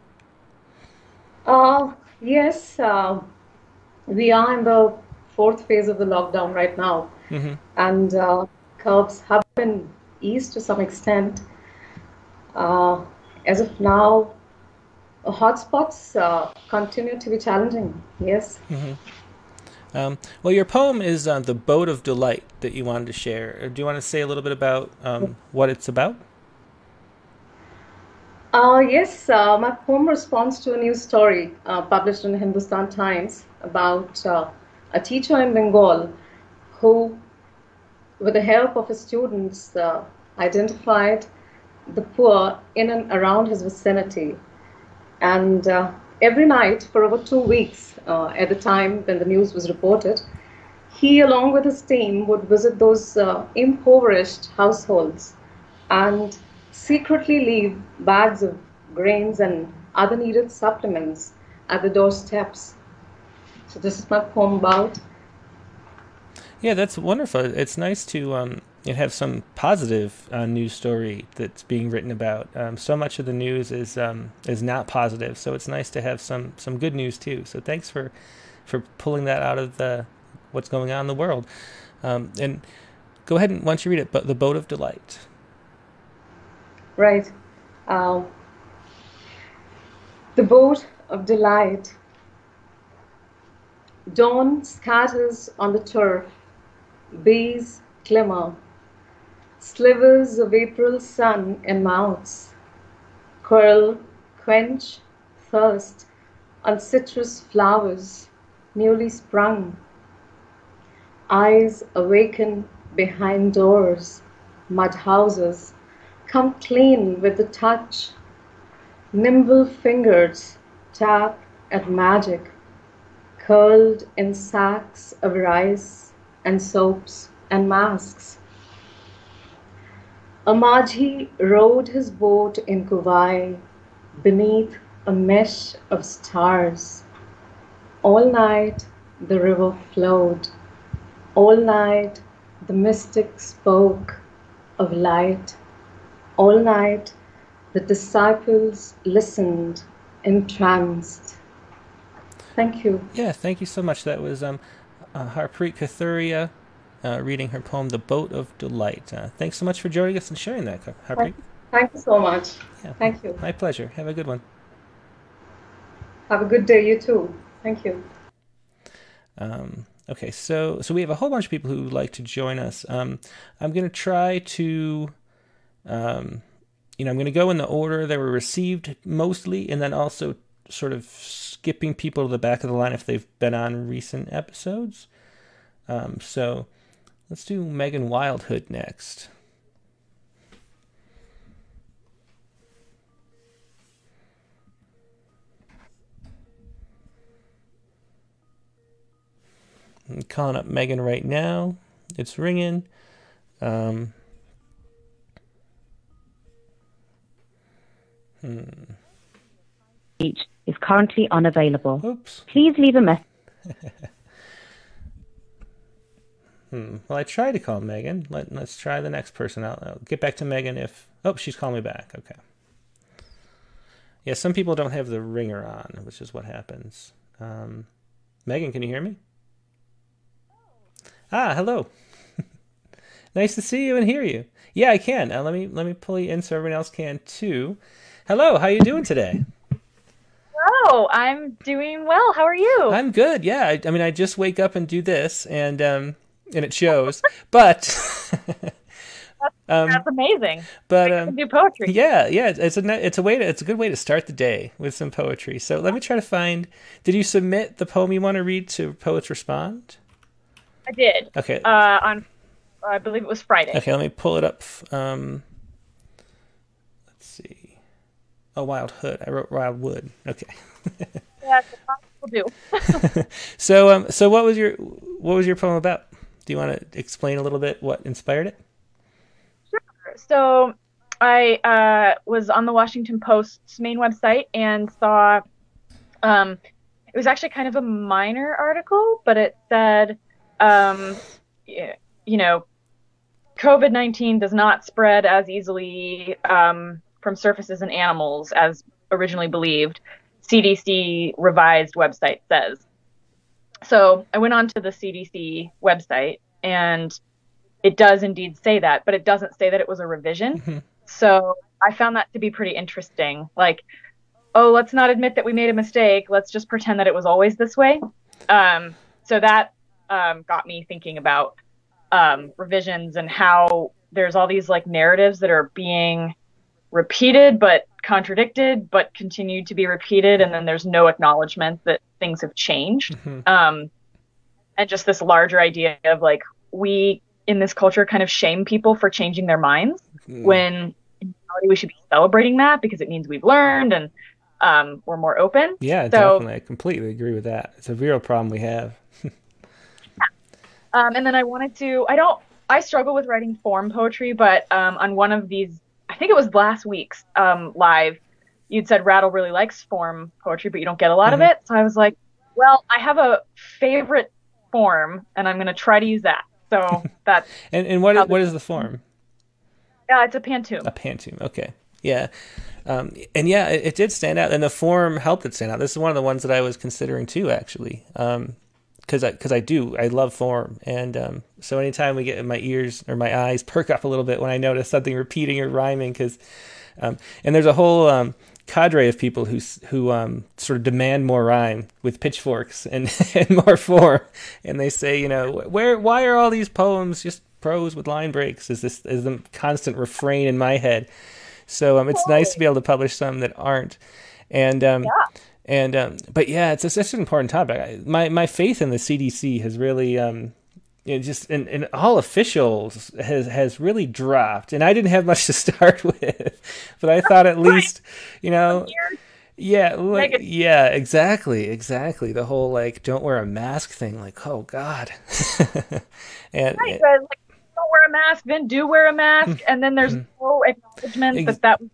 Uh, yes, uh, we are in the fourth phase of the lockdown right now, mm-hmm. and uh, curbs have been eased to some extent. Uh, as of now, hotspots uh, continue to be challenging. Yes. Mm-hmm. Um, well, your poem is uh, "The Boat of Delight" that you wanted to share. Do you want to say a little bit about um, what it's about? Uh, yes, uh, my poem responds to a news story uh, published in Hindustan Times about uh, a teacher in Bengal who, with the help of his students, uh, identified the poor in and around his vicinity. And uh, every night for over two weeks, at the time when the news was reported, he, along with his team, would visit those impoverished households and secretly leave bags of grains and other needed supplements at the doorsteps. So this is my poem about. Yeah, that's wonderful. It's nice to um, have some positive uh, news story that's being written about. Um, so much of the news is um, is not positive, so it's nice to have some some good news too. So thanks for for pulling that out of the what's going on in the world. Um, and go ahead and once you read it, but the boat of delight. Right. Um, the boat of delight Dawn scatters on the turf, bees glimmer, slivers of April sun in mouths, curl, quench, thirst on citrus flowers newly sprung. Eyes awaken behind doors, mud houses, come clean with the touch. Nimble fingers tap at magic, curled in sacks of rice and soaps and masks. A Majhi rowed his boat in Kuwai beneath a mesh of stars. All night the river flowed. All night the mystic spoke of light. All night the disciples listened entranced. Thank you. Yeah, thank you so much. That was um, uh, Harpreet Kathuria uh, reading her poem, The Boat of Delight. Uh, thanks so much for joining us and sharing that, Harpreet. Thank you so much. Yeah, thank you. My pleasure. Have a good one. Have a good day, you too. Thank you. Um, okay, so so we have a whole bunch of people who would like to join us. Um, I'm going to try to, um, you know, I'm going to go in the order they were received mostly, and then also sort of skipping people to the back of the line if they've been on recent episodes. Um, so let's do Megan Wildhood next. I'm calling up Megan right now. It's ringing. Um, hmm. Is currently unavailable. Oops. Please leave a message. hmm. Well, I tried to call Megan. Let, let's try the next person out. I'll get back to Megan if. Oh, she's calling me back. Okay. Yeah, some people don't have the ringer on, which is what happens. Um, Megan, can you hear me? Ah, hello. nice to see you and hear you. Yeah, I can. Uh, let me let me pull you in so everyone else can too. Hello, how you doing today? Hello, I'm doing well. How are you? I'm good. Yeah, I, I mean, I just wake up and do this, and um, and it shows. but um, that's amazing. But um, do poetry. Yeah, yeah. It's a it's a way to it's a good way to start the day with some poetry. So let me try to find. Did you submit the poem you want to read to Poets Respond? I did. Okay. Uh, on, I believe it was Friday. Okay, let me pull it up. Um, let's see. Oh, Wild Hood. I wrote Wild Wood. Okay. yeah, will do. so, um, so what was your what was your poem about? Do you want to explain a little bit what inspired it? Sure. So, I uh, was on the Washington Post's main website and saw. Um, it was actually kind of a minor article, but it said um, you know, COVID 19 does not spread as easily um, from surfaces and animals as originally believed, CDC revised website says. So I went on to the CDC website and it does indeed say that, but it doesn't say that it was a revision. Mm-hmm. So I found that to be pretty interesting. Like, oh, let's not admit that we made a mistake. Let's just pretend that it was always this way. Um, so that um, got me thinking about um, revisions and how there's all these like narratives that are being repeated but contradicted but continued to be repeated and then there's no acknowledgement that things have changed. Mm-hmm. um, and just this larger idea of like we in this culture kind of shame people for changing their minds mm. when in reality we should be celebrating that because it means we've learned and um, we're more open. Yeah so, definitely. I completely agree with that. It's a real problem we have. Um, and then I wanted to, I don't, I struggle with writing form poetry, but um, on one of these, I think it was last week's um, live, you'd said Rattle really likes form poetry, but you don't get a lot mm-hmm. of it. So I was like, well, I have a favorite form, and I'm going to try to use that. So that. and and what is, what is the form? Yeah, it's a pantoum. A pantoum. Okay. Yeah. Um, and yeah, it, it, did stand out, and the form helped it stand out. This is one of the ones that I was considering too, actually. Um, because I because I do I love form, and um, so anytime we get in my ears or my eyes perk up a little bit when I notice something repeating or rhyming, because um, and there's a whole um, cadre of people who who um, sort of demand more rhyme with pitchforks and, and more form, and they say, you know, where why are all these poems just prose with line breaks? Is this is the constant refrain in my head? So um, it's nice to be able to publish some that aren't, and um, yeah. And um, but yeah, it's, it's such an important topic. My my faith in the CDC has really um, you know, just and, and all officials has has really dropped. And I didn't have much to start with, but I thought at least, you know, yeah, like, yeah, exactly, exactly. The whole like don't wear a mask thing, like oh god, and, right, and like, don't wear a mask, then do wear a mask, and then there's mm-hmm. no acknowledgement that that was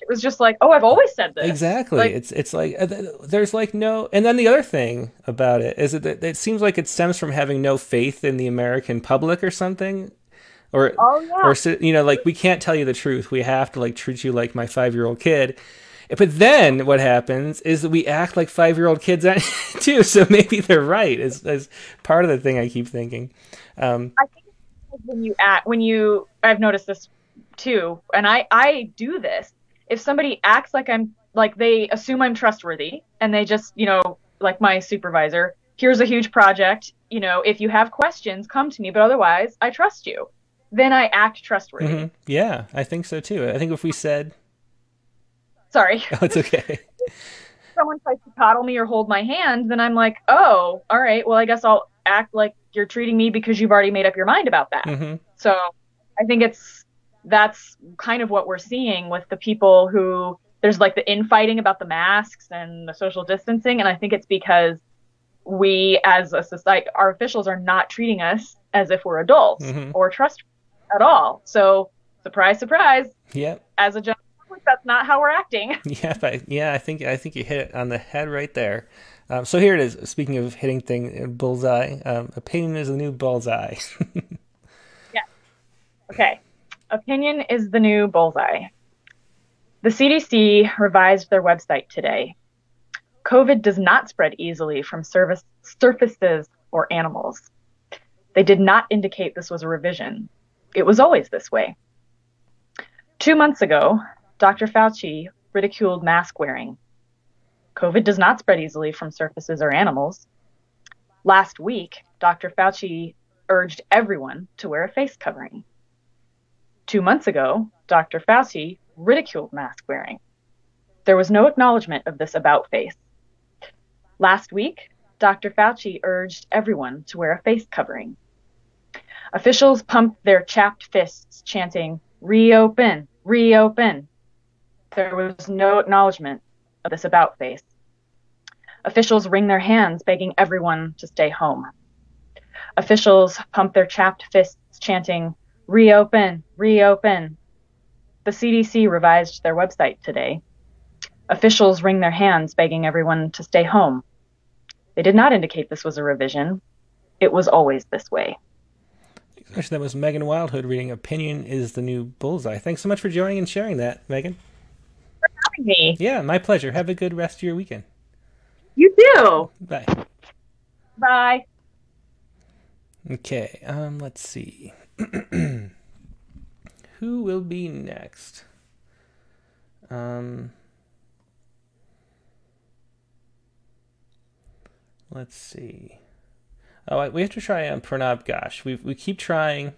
it was just like, oh, I've always said this. Exactly. Like, it's it's like uh, there's like no. And then the other thing about it is that it seems like it stems from having no faith in the American public or something. Or, oh, yeah. or you know, like we can't tell you the truth. We have to like treat you like my five year old kid. But then what happens is that we act like five year old kids too. So maybe they're right. Is is part of the thing I keep thinking. Um, I think when you act, when you, I've noticed this too, and I I do this if somebody acts like I'm like they assume I'm trustworthy and they just, you know, like my supervisor, here's a huge project, you know, if you have questions, come to me, but otherwise, I trust you. Then I act trustworthy. Mm-hmm. Yeah, I think so too. I think if we said Sorry. Oh, it's okay. someone tries to coddle me or hold my hand, then I'm like, "Oh, all right. Well, I guess I'll act like you're treating me because you've already made up your mind about that." Mm-hmm. So, I think it's that's kind of what we're seeing with the people who there's like the infighting about the masks and the social distancing. And I think it's because we as a society, our officials are not treating us as if we're adults mm-hmm. or trust at all. So surprise, surprise. Yeah. As a general public, that's not how we're acting. Yeah, but yeah, I think I think you hit it on the head right there. Um, so here it is. Speaking of hitting thing bullseye, um, opinion is the new bullseye. yeah. Okay. Opinion is the new bullseye. The CDC revised their website today. COVID does not spread easily from service, surfaces or animals. They did not indicate this was a revision. It was always this way. Two months ago, Dr. Fauci ridiculed mask wearing. COVID does not spread easily from surfaces or animals. Last week, Dr. Fauci urged everyone to wear a face covering. Two months ago, Dr. Fauci ridiculed mask wearing. There was no acknowledgement of this about face. Last week, Dr. Fauci urged everyone to wear a face covering. Officials pumped their chapped fists, chanting, Reopen, reopen. There was no acknowledgement of this about face. Officials wring their hands, begging everyone to stay home. Officials pump their chapped fists, chanting, Reopen, reopen. The CDC revised their website today. Officials wring their hands, begging everyone to stay home. They did not indicate this was a revision. It was always this way. Actually, that was Megan Wildhood reading Opinion is the New Bullseye. Thanks so much for joining and sharing that, Megan. For having me. Yeah, my pleasure. Have a good rest of your weekend. You too. Bye. Bye. Okay, um, let's see. Who will be next? Um, let's see. Oh, we have to try um, Pranab Ghosh. We we keep trying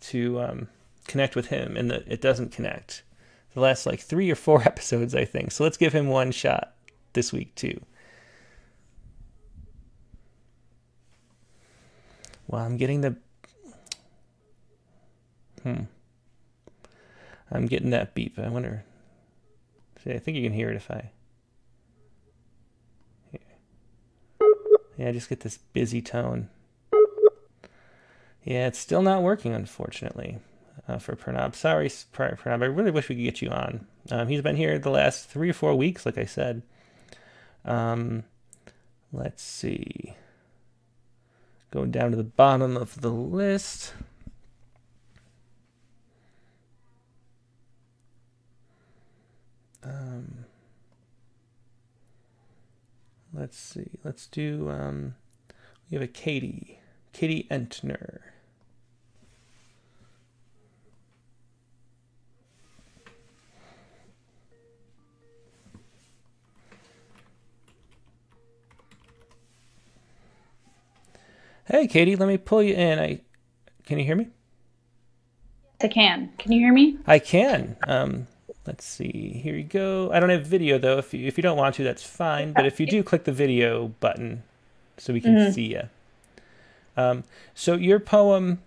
to um, connect with him, and the, it doesn't connect. The last like three or four episodes, I think. So let's give him one shot this week too. Well, I'm getting the Hmm. I'm getting that beep. I wonder. See, I think you can hear it if I. Yeah, I just get this busy tone. Yeah, it's still not working, unfortunately, uh, for Pranab. Sorry, Pranab. I really wish we could get you on. Um, he's been here the last three or four weeks, like I said. Um, let's see. Going down to the bottom of the list. Um, let's see. Let's do. Um, we have a Katie. Katie Entner. Hey, Katie, let me pull you in. I can you hear me? I can. Can you hear me? I can. Um, let's see. Here you go. I don't have video though. If you if you don't want to, that's fine. But if you do, click the video button so we can mm-hmm. see you. Um, so your poem,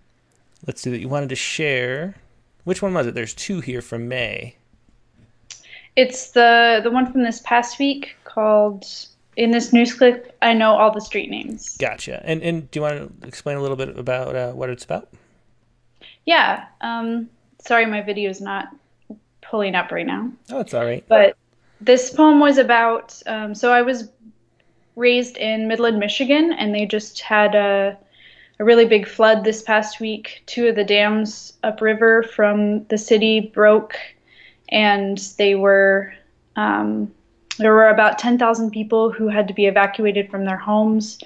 let's see that you wanted to share. Which one was it? There's two here from May. It's the the one from this past week called in this news clip. I know all the street names. Gotcha. And and do you want to explain a little bit about uh, what it's about? Yeah. Um, sorry, my video is not pulling up right now. Oh, it's all right. But this poem was about. Um, so I was raised in Midland, Michigan, and they just had a a really big flood this past week. Two of the dams upriver from the city broke, and they were um, there were about 10,000 people who had to be evacuated from their homes.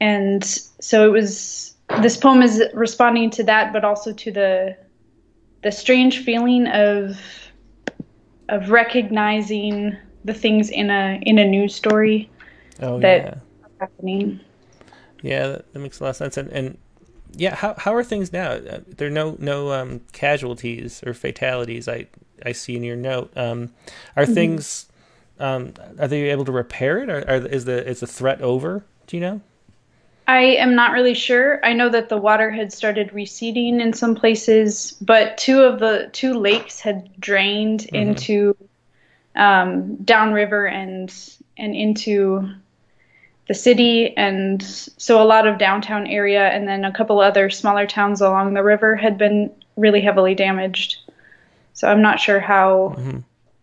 And so it was this poem is responding to that, but also to the the strange feeling of of recognizing the things in a in a news story oh, that yeah. happening. Yeah, that, that, makes a lot of sense. And, and yeah, how how are things now? Uh, there are no no um, casualties or fatalities. I I see in your note. Um, are mm-hmm. things um, are they able to repair it, or, or is the is the threat over? Do you know? I am not really sure. I know that the water had started receding in some places, but two of the two lakes had drained mm-hmm. into um, downriver and and into the city, and so a lot of downtown area, and then a couple other smaller towns along the river had been really heavily damaged. So I'm not sure how mm-hmm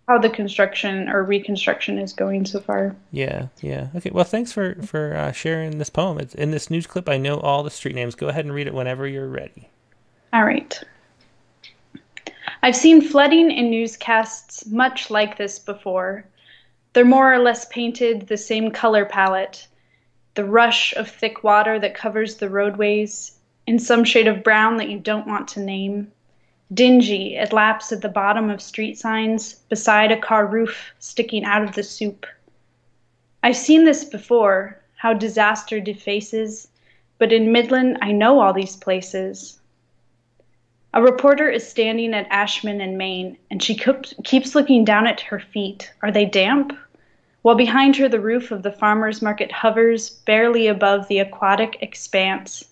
how the construction or reconstruction is going so far. Yeah, yeah. Okay. Well, thanks for for uh, sharing this poem. It's in this news clip. I know all the street names. Go ahead and read it whenever you're ready. All right. I've seen flooding in newscasts much like this before. They're more or less painted the same color palette. The rush of thick water that covers the roadways in some shade of brown that you don't want to name Dingy, it laps at the bottom of street signs, beside a car roof sticking out of the soup. I've seen this before, how disaster defaces, but in Midland I know all these places. A reporter is standing at Ashman and Main, and she keeps looking down at her feet. Are they damp? While behind her the roof of the farmer's market hovers barely above the aquatic expanse.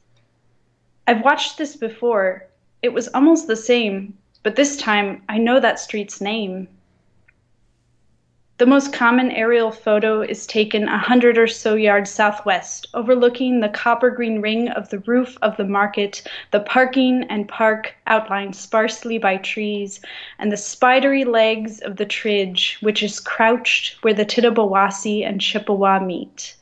I've watched this before, it was almost the same, but this time I know that street's name. The most common aerial photo is taken a hundred or so yards southwest, overlooking the copper green ring of the roof of the market, the parking and park outlined sparsely by trees, and the spidery legs of the Tridge, which is crouched where the Tittabawassee and Chippewa meet.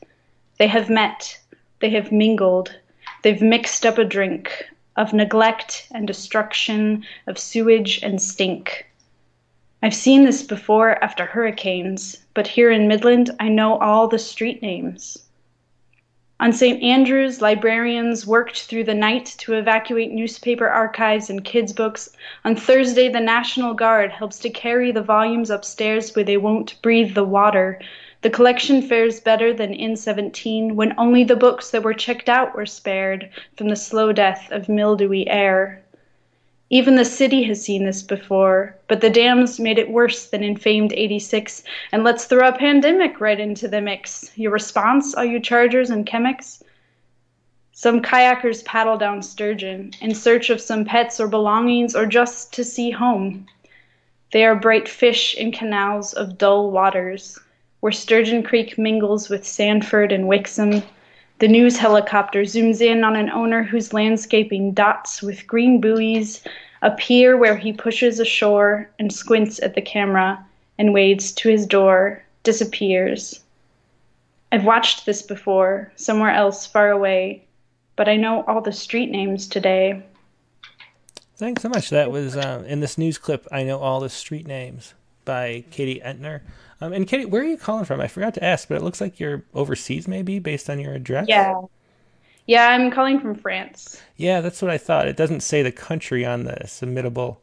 They have met, they have mingled, they've mixed up a drink, of neglect and destruction, of sewage and stink. I've seen this before after hurricanes, but here in Midland I know all the street names. On St. Andrews, librarians worked through the night to evacuate newspaper archives and kids' books. On Thursday, the National Guard helps to carry the volumes upstairs where they won't breathe the water the collection fares better than in 17, when only the books that were checked out were spared from the slow death of mildewy air. Even the city has seen this before, but the dams made it worse than in famed 86, and let's throw a pandemic right into the mix. Your response, all you chargers and chemics? Some kayakers paddle down sturgeon in search of some pets or belongings or just to see home. They are bright fish in canals of dull waters where Sturgeon Creek mingles with Sanford and Wixom. The news helicopter zooms in on an owner whose landscaping dots with green buoys, a pier where he pushes ashore and squints at the camera and wades to his door, disappears. I've watched this before, somewhere else far away, but I know all the street names today. Thanks so much. That was uh, in this news clip. I know all the street names by Katie Entner. Um, and Katie, where are you calling from? I forgot to ask, but it looks like you're overseas, maybe based on your address. Yeah, yeah, I'm calling from France. Yeah, that's what I thought. It doesn't say the country on the submittable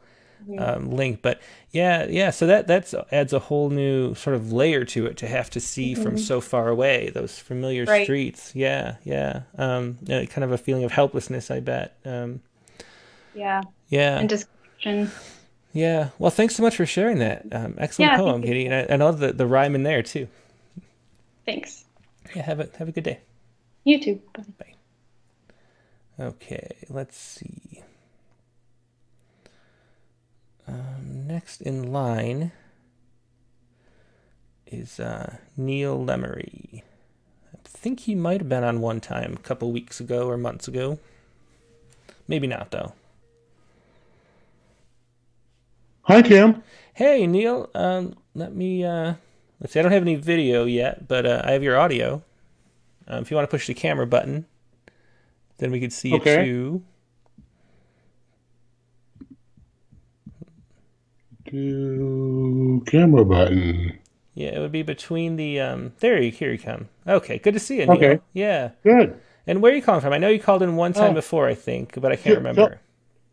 um, link. But yeah, yeah. So that that's adds a whole new sort of layer to it to have to see mm-hmm. from so far away those familiar right. streets. Yeah, yeah. Um, kind of a feeling of helplessness, I bet. Um, yeah. Yeah. And description. Yeah. Well, thanks so much for sharing that. Um, excellent yeah, poem, Katie. And I, I love the, the rhyme in there too. Thanks. Yeah. Have a have a good day. You too. Bye. Bye. Okay. Let's see. Um, next in line is uh, Neal Lemery. I think he might have been on one time a couple weeks ago or months ago. Maybe not, though. Hi, Tim. Hey, Neal. Um, let me. Uh, let's see. I don't have any video yet, but uh, I have your audio. Um, if you want to push the camera button, then we can see okay. it too. to camera button. Yeah, it would be between the um. There you here you come. Okay, good to see you. Neal. Okay. Yeah. Good. And where are you calling from? I know you called in one time oh. before, I think, but I can't T- remember.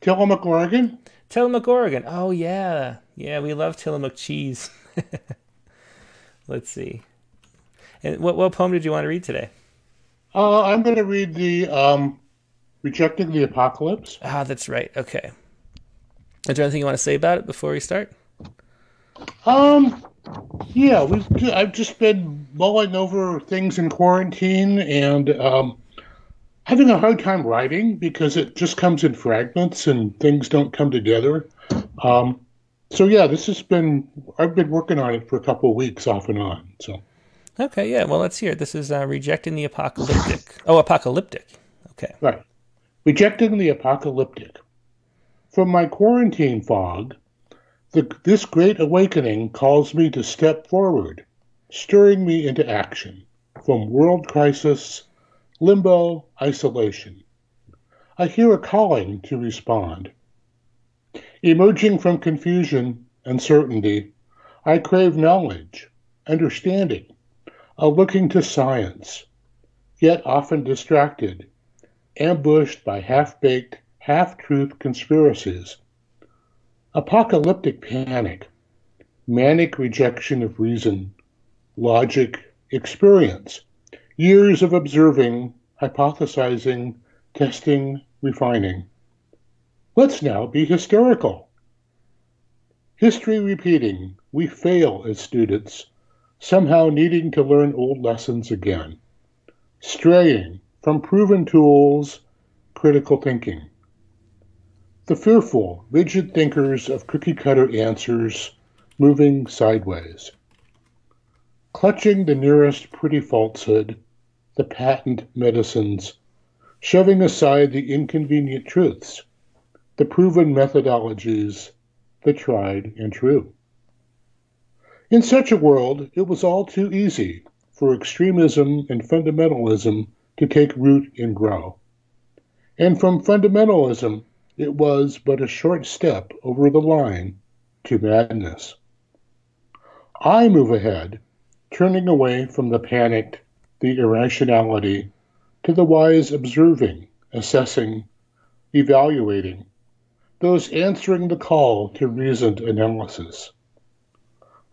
Tillamook, Oregon. Tillamook, Oregon. Oh yeah, yeah. We love Tillamook cheese. Let's see. And what what poem did you want to read today? Uh, I'm going to read the um, "Rejecting the Apocalypse." Ah, that's right. Okay. Is there anything you want to say about it before we start? Um, yeah, we've I've just been mulling over things in quarantine and um, having a hard time writing because it just comes in fragments and things don't come together. Um, so yeah, this has been I've been working on it for a couple of weeks off and on. So. Okay, yeah. Well, let's hear it. This is uh, rejecting the apocalyptic. Oh, apocalyptic. Okay. Right. Rejecting the apocalyptic. From my quarantine fog, the, this great awakening calls me to step forward, stirring me into action from world crisis, limbo, isolation. I hear a calling to respond. Emerging from confusion, and uncertainty, I crave knowledge, understanding, a looking to science, yet often distracted, ambushed by half baked half truth conspiracies, apocalyptic panic, manic rejection of reason, logic, experience, years of observing, hypothesizing, testing, refining. Let's now be hysterical. History repeating, we fail as students, somehow needing to learn old lessons again, straying from proven tools, critical thinking. The fearful, rigid thinkers of cookie cutter answers moving sideways. Clutching the nearest pretty falsehood, the patent medicines, shoving aside the inconvenient truths, the proven methodologies, the tried and true. In such a world, it was all too easy for extremism and fundamentalism to take root and grow. And from fundamentalism it was but a short step over the line to madness. I move ahead, turning away from the panicked, the irrationality, to the wise observing, assessing, evaluating, those answering the call to reasoned analysis.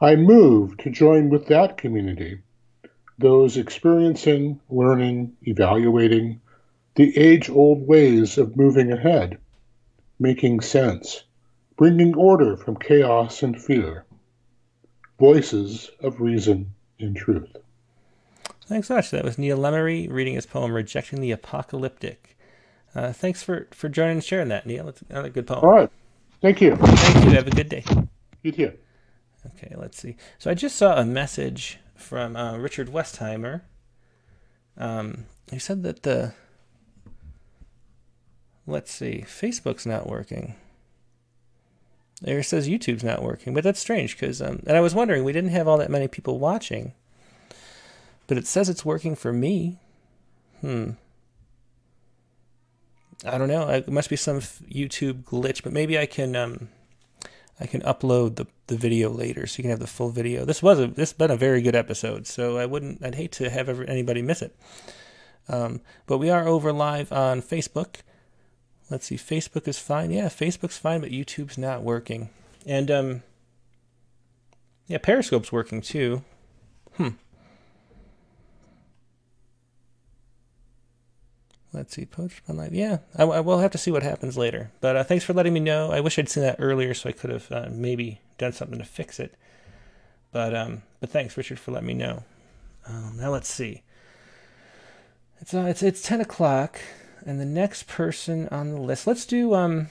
I move to join with that community, those experiencing, learning, evaluating the age old ways of moving ahead making sense, bringing order from chaos and fear. Voices of reason and truth. Thanks so much. That was Neal Lemery reading his poem "Rejecting the Apocalyptic." Uh, thanks for for joining and sharing that, Neal. It's another good poem. All right. Thank you. Thank you. Have a good day. You too. Okay, let's see. So I just saw a message from uh, Richard Westheimer. Um, he said that the Let's see. Facebook's not working. There it says YouTube's not working, but that's strange because, um, and I was wondering, we didn't have all that many people watching, but it says it's working for me. Hmm. I don't know. It must be some YouTube glitch, but maybe I can, um, I can upload the, the video later so you can have the full video. This was a, this been a very good episode, so I wouldn't, I'd hate to have ever, anybody miss it. Um, but we are over live on Facebook let's see. Facebook is fine. Yeah, Facebook's fine, but YouTube's not working. And um, yeah, Periscope's working too. Hmm. Let's see, online. Yeah, I, I, will have to see what happens later. But uh, thanks for letting me know. I wish I'd seen that earlier, so I could have uh, maybe done something to fix it. But um, but thanks, Richard, for letting me know. Um, now let's see. It's uh, it's it's ten o'clock, and the next person on the list. Let's do um.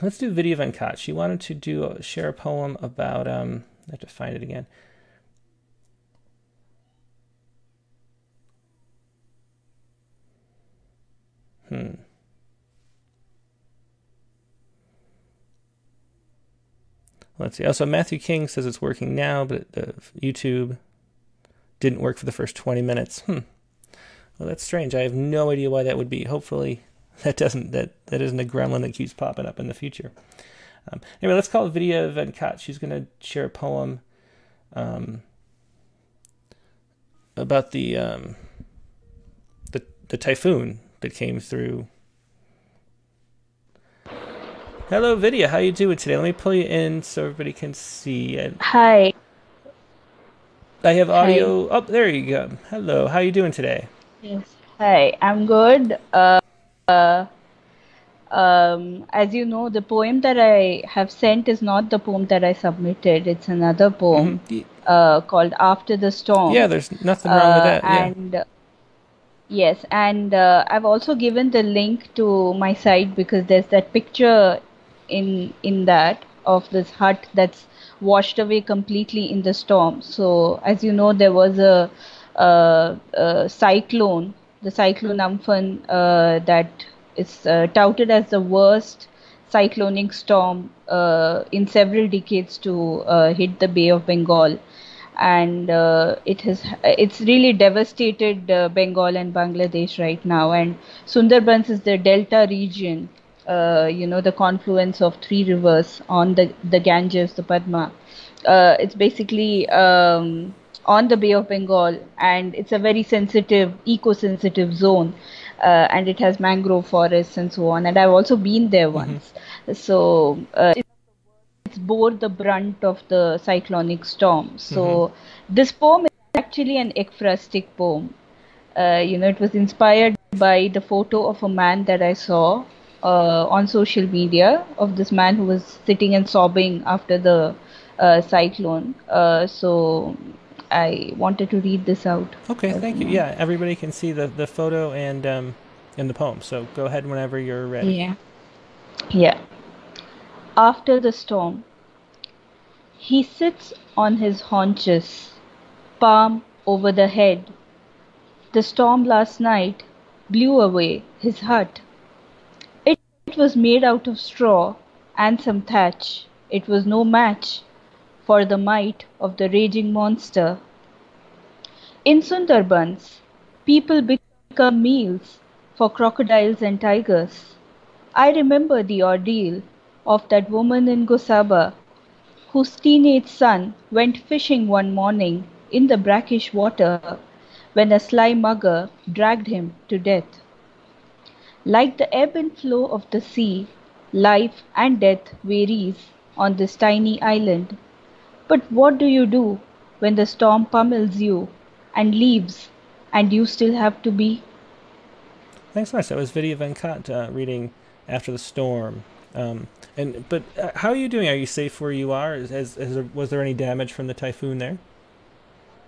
Let's do Vidya Venkat. She wanted to do share a poem about um. I have to find it again. Hmm. Let's see. Also, Matthew King says it's working now, but the YouTube didn't work for the first 20 minutes. Hmm. Well, that's strange. I have no idea why that would be. Hopefully, that doesn't that that isn't a gremlin that keeps popping up in the future. Um, anyway, let's call Vidya Venkat. She's going to share a poem um, about the um, the the typhoon that came through. Hello, Vidya. How you doing today? Let me pull you in so everybody can see it. Hi. I have audio. Hi. Oh, there you go. Hello. How you doing today? Yes. Hi. I'm good. Uh, uh, um, as you know, the poem that I have sent is not the poem that I submitted. It's another poem mm-hmm. uh, called "After the Storm." Yeah, there's nothing wrong with that. Yeah. And Yes, and uh, I've also given the link to my site because there's that picture in in that of this hut that's washed away completely in the storm. So, as you know, there was a, a, a cyclone, the cyclone Amphan, uh, that is uh, touted as the worst cyclonic storm uh, in several decades to uh, hit the Bay of Bengal and uh, it has it's really devastated uh, Bengal and Bangladesh right now. And Sundarbans is the delta region, uh, you know, the confluence of three rivers on the the Ganges, the Padma. Uh, it's basically um, on the Bay of Bengal, and it's a very sensitive, eco-sensitive zone. Uh, and it has mangrove forests and so on. And I've also been there mm-hmm. once, mm-hmm. so uh, bore the brunt of the cyclonic storm. So mm-hmm. this poem is actually an ekphrastic poem. Uh, you know, it was inspired by the photo of a man that I saw uh, on social media of this man who was sitting and sobbing after the uh, cyclone. Uh, so I wanted to read this out. Okay, thank you. Yeah, everybody can see the, the photo and um, and the poem. So go ahead whenever you're ready. Yeah. Yeah. After the storm, he sits on his haunches, palm over the head. The storm last night blew away his hut. It was made out of straw and some thatch. It was no match for the might of the raging monster. In Sundarbans, people become meals for crocodiles and tigers. I remember the ordeal of that woman in Gosaba whose teenage son went fishing one morning in the brackish water when a sly mugger dragged him to death. Like the ebb and flow of the sea, life and death varies on this tiny island. But what do you do when the storm pummels you and leaves and you still have to be? Thanks so much. That was Vidya Venkat uh, reading After the Storm. Um, and but uh, how are you doing? Are you safe where you are? Is, is, is there, was there any damage from the typhoon there?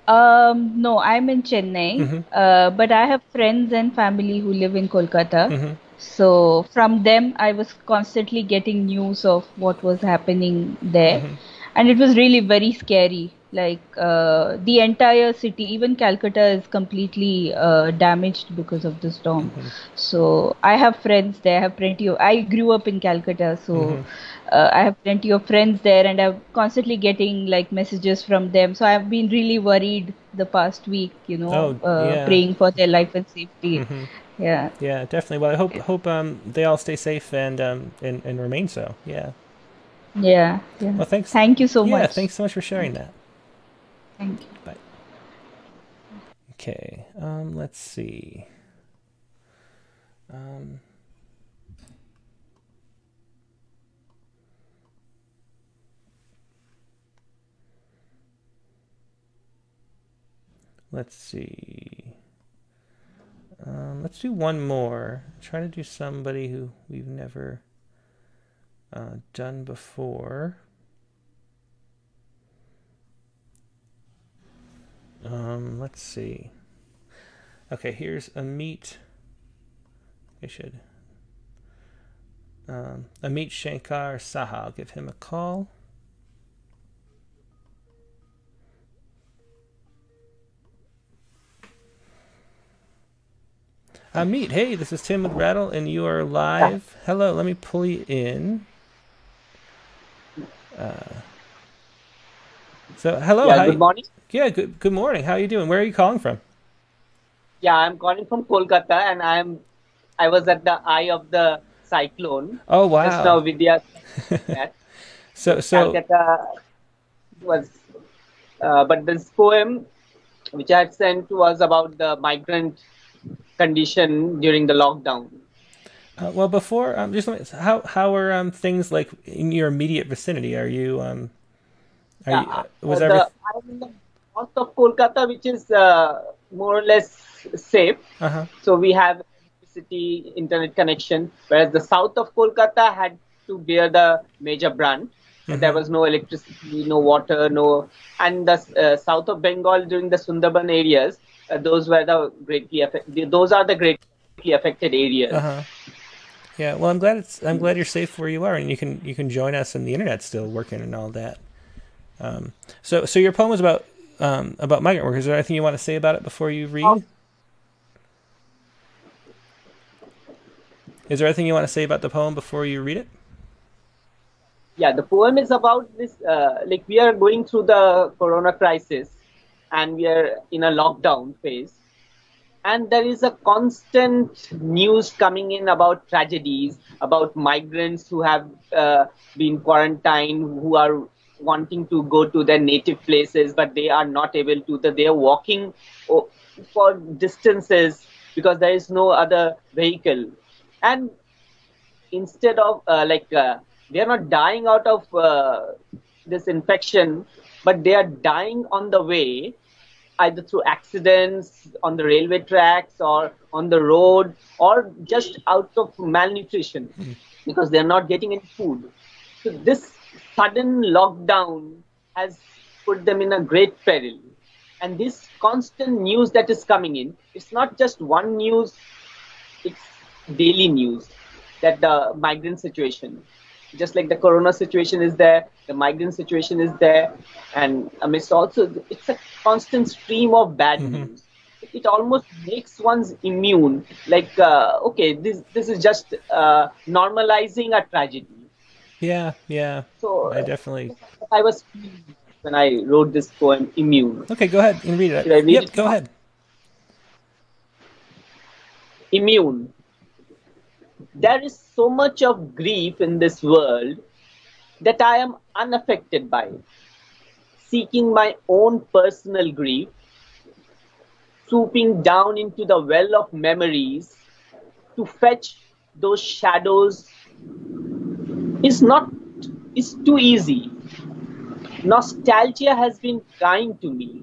Um, no, I'm in Chennai, mm-hmm. uh, but I have friends and family who live in Kolkata. Mm-hmm. So from them, I was constantly getting news of what was happening there, mm-hmm. and it was really very scary like uh, the entire city even calcutta is completely uh, damaged because of the storm mm-hmm. so i have friends there i have plenty of i grew up in calcutta so mm-hmm. uh, i have plenty of friends there and i'm constantly getting like messages from them so i've been really worried the past week you know oh, uh, yeah. praying for their life and safety mm-hmm. yeah yeah definitely well i hope hope um, they all stay safe and um and, and remain so yeah yeah, yeah. Well, thanks. Thank you so yeah, much. Yeah, thanks so much for sharing that. Thank you. Bye. Okay, um, let's see. Um, let's see. Um, let's do one more. Try to do somebody who we've never uh, done before. Um, let's see. Okay, here's Amit. I should. Um, Amit Shankar Saha. I'll give him a call. Amit, hey, this is Tim with Rattle, and you are live. Hello, let me pull you in. Uh, so, hello. Yeah, good morning. Yeah, good, good morning. How are you doing? Where are you calling from? Yeah, I'm calling from Kolkata, and I'm I was at the eye of the cyclone. Oh wow! Just now, Vidya. so so Calcutta was, uh, but this poem which I had sent was about the migrant condition during the lockdown. Uh, well, before um, just how how are um, things like in your immediate vicinity? Are you um, yeah, you, uh, was uh, every... the, I'm in the north of Kolkata, which is uh, more or less safe. Uh-huh. So we have electricity, internet connection, whereas the south of Kolkata had to bear the major brunt. Mhm. There was no electricity, no water, no, and the uh, south of Bengal during the Sundarban areas, uh, those were the greatly affected. Those are the greatly affected areas. Uh-huh. Yeah, well, I'm glad it's I'm glad you're safe where you are, and you can you can join us, and the internet's still working and all that. Um, so so your poem was about um, about migrant workers. Is there anything you want to say about it before you read? Is there anything you want to say about the poem before you read it? yeah the poem is about this uh, like we are going through the corona crisis and we are in a lockdown phase and there is a constant news coming in about tragedies about migrants who have uh, been quarantined who are wanting to go to their native places but they are not able to that they are walking for distances because there is no other vehicle. And instead of uh, like uh, they are not dying out of uh, this infection but they are dying on the way either through accidents on the railway tracks or on the road or just out of malnutrition because they are not getting any food. So this sudden lockdown has put them in a great peril. And this constant news that is coming in it's not just one news it's daily news that the migrant situation just like the corona situation is there the migrant situation is there. And amidst also it's a constant stream of bad news. It almost makes one's immune like uh, okay this this is just uh, normalizing a tragedy Yeah, yeah. So, I definitely. i was when i wrote this poem immune Okay, go ahead and read it. Should I read yep, it? go ahead. immune. There is so much of grief in this world that I am unaffected by it. Seeking my own personal grief, swooping down into the well of memories to fetch those shadows is not is too easy. Nostalgia has been kind to me.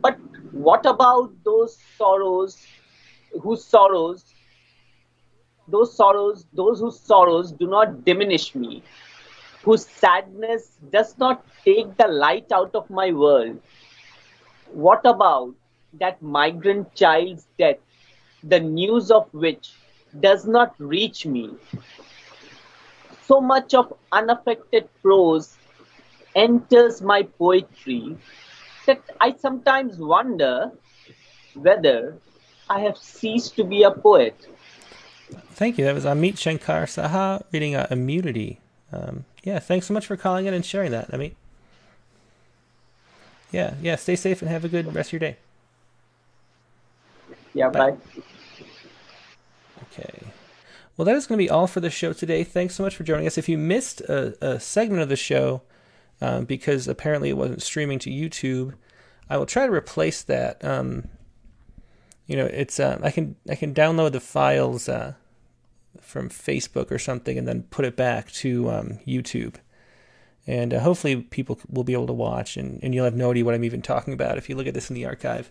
But what about those sorrows whose sorrows those sorrows those whose sorrows do not diminish me whose sadness does not take the light out of my world what about that migrant child's death the news of which does not reach me so much of unaffected prose enters my poetry that i sometimes wonder whether I have ceased to be a poet. Thank you. That was Amit Shankar Saha reading uh, Immunity. Um, yeah, thanks so much for calling in and sharing that, Amit. Yeah, yeah. Stay safe and have a good rest of your day. Yeah, bye. Okay. Well, that is going to be all for the show today. Thanks so much for joining us. If you missed a, a segment of the show um, because apparently it wasn't streaming to YouTube, I will try to replace that. Um, you know, it's uh, I can I can download the files uh, from Facebook or something and then put it back to um, YouTube. and uh, hopefully people will be able to watch, and, and you'll have no idea what I'm even talking about if you look at this in the archive.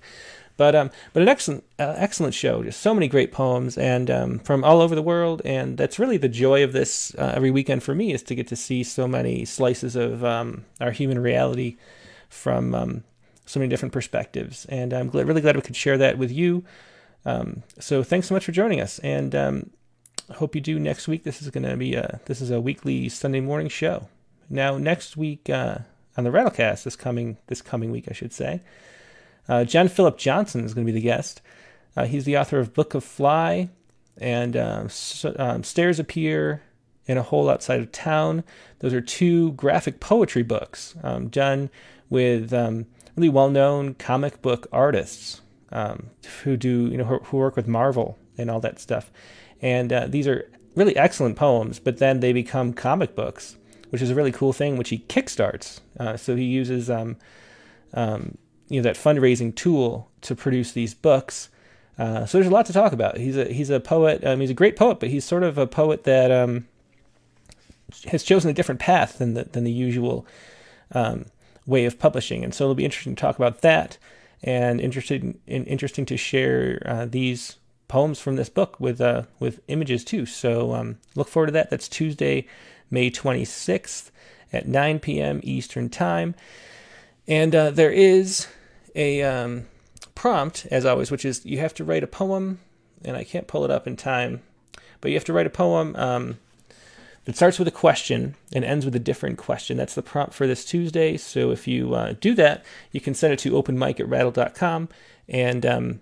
But um, but an excellent uh, excellent show. Just so many great poems and um, from all over the world, and that's really the joy of this uh, every weekend for me is to get to see so many slices of um, our human reality from um, so many different perspectives. And I'm glad, really glad we could share that with you. Um, so thanks so much for joining us, and um, hope you do next week. This is going to be a this is a weekly Sunday morning show. Now next week uh, on the Rattlecast, this coming this coming week, I should say. Uh, John Philip Johnson is going to be the guest. Uh, he's the author of Book of Fly and uh, um, Stairs Appear in a Hole Outside of Town. Those are two graphic poetry books um, done with um, really well-known comic book artists um, who do you know who, who, work with Marvel and all that stuff. And uh, these are really excellent poems, but then they become comic books, which is a really cool thing, which he kickstarts. Uh, so he uses um, um, you know that fundraising tool to produce these books. Uh, so there's a lot to talk about. He's a he's a poet. Um, he's a great poet, but he's sort of a poet that um, has chosen a different path than the than the usual um, way of publishing. And so it'll be interesting to talk about that, and interesting in, interesting to share uh, these poems from this book with uh, with images too. So um, look forward to that. That's Tuesday, May 26th at 9 p.m. Eastern Time. And uh, there is a um, prompt, as always, which is you have to write a poem, and I can't pull it up in time, but you have to write a poem um, that starts with a question and ends with a different question. That's the prompt for this Tuesday. So if you uh, do that, you can send it to openmic at rattle.com and um,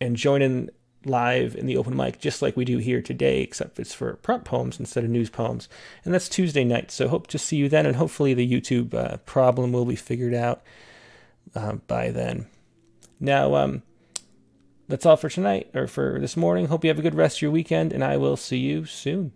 and join in live in the open mic just like we do here today, except it's for prompt poems instead of news poems. And that's Tuesday night. So hope to see you then, and hopefully the YouTube uh, problem will be figured out uh, by then. Now, um, that's all for tonight or for this morning. Hope you have a good rest of your weekend, and I will see you soon.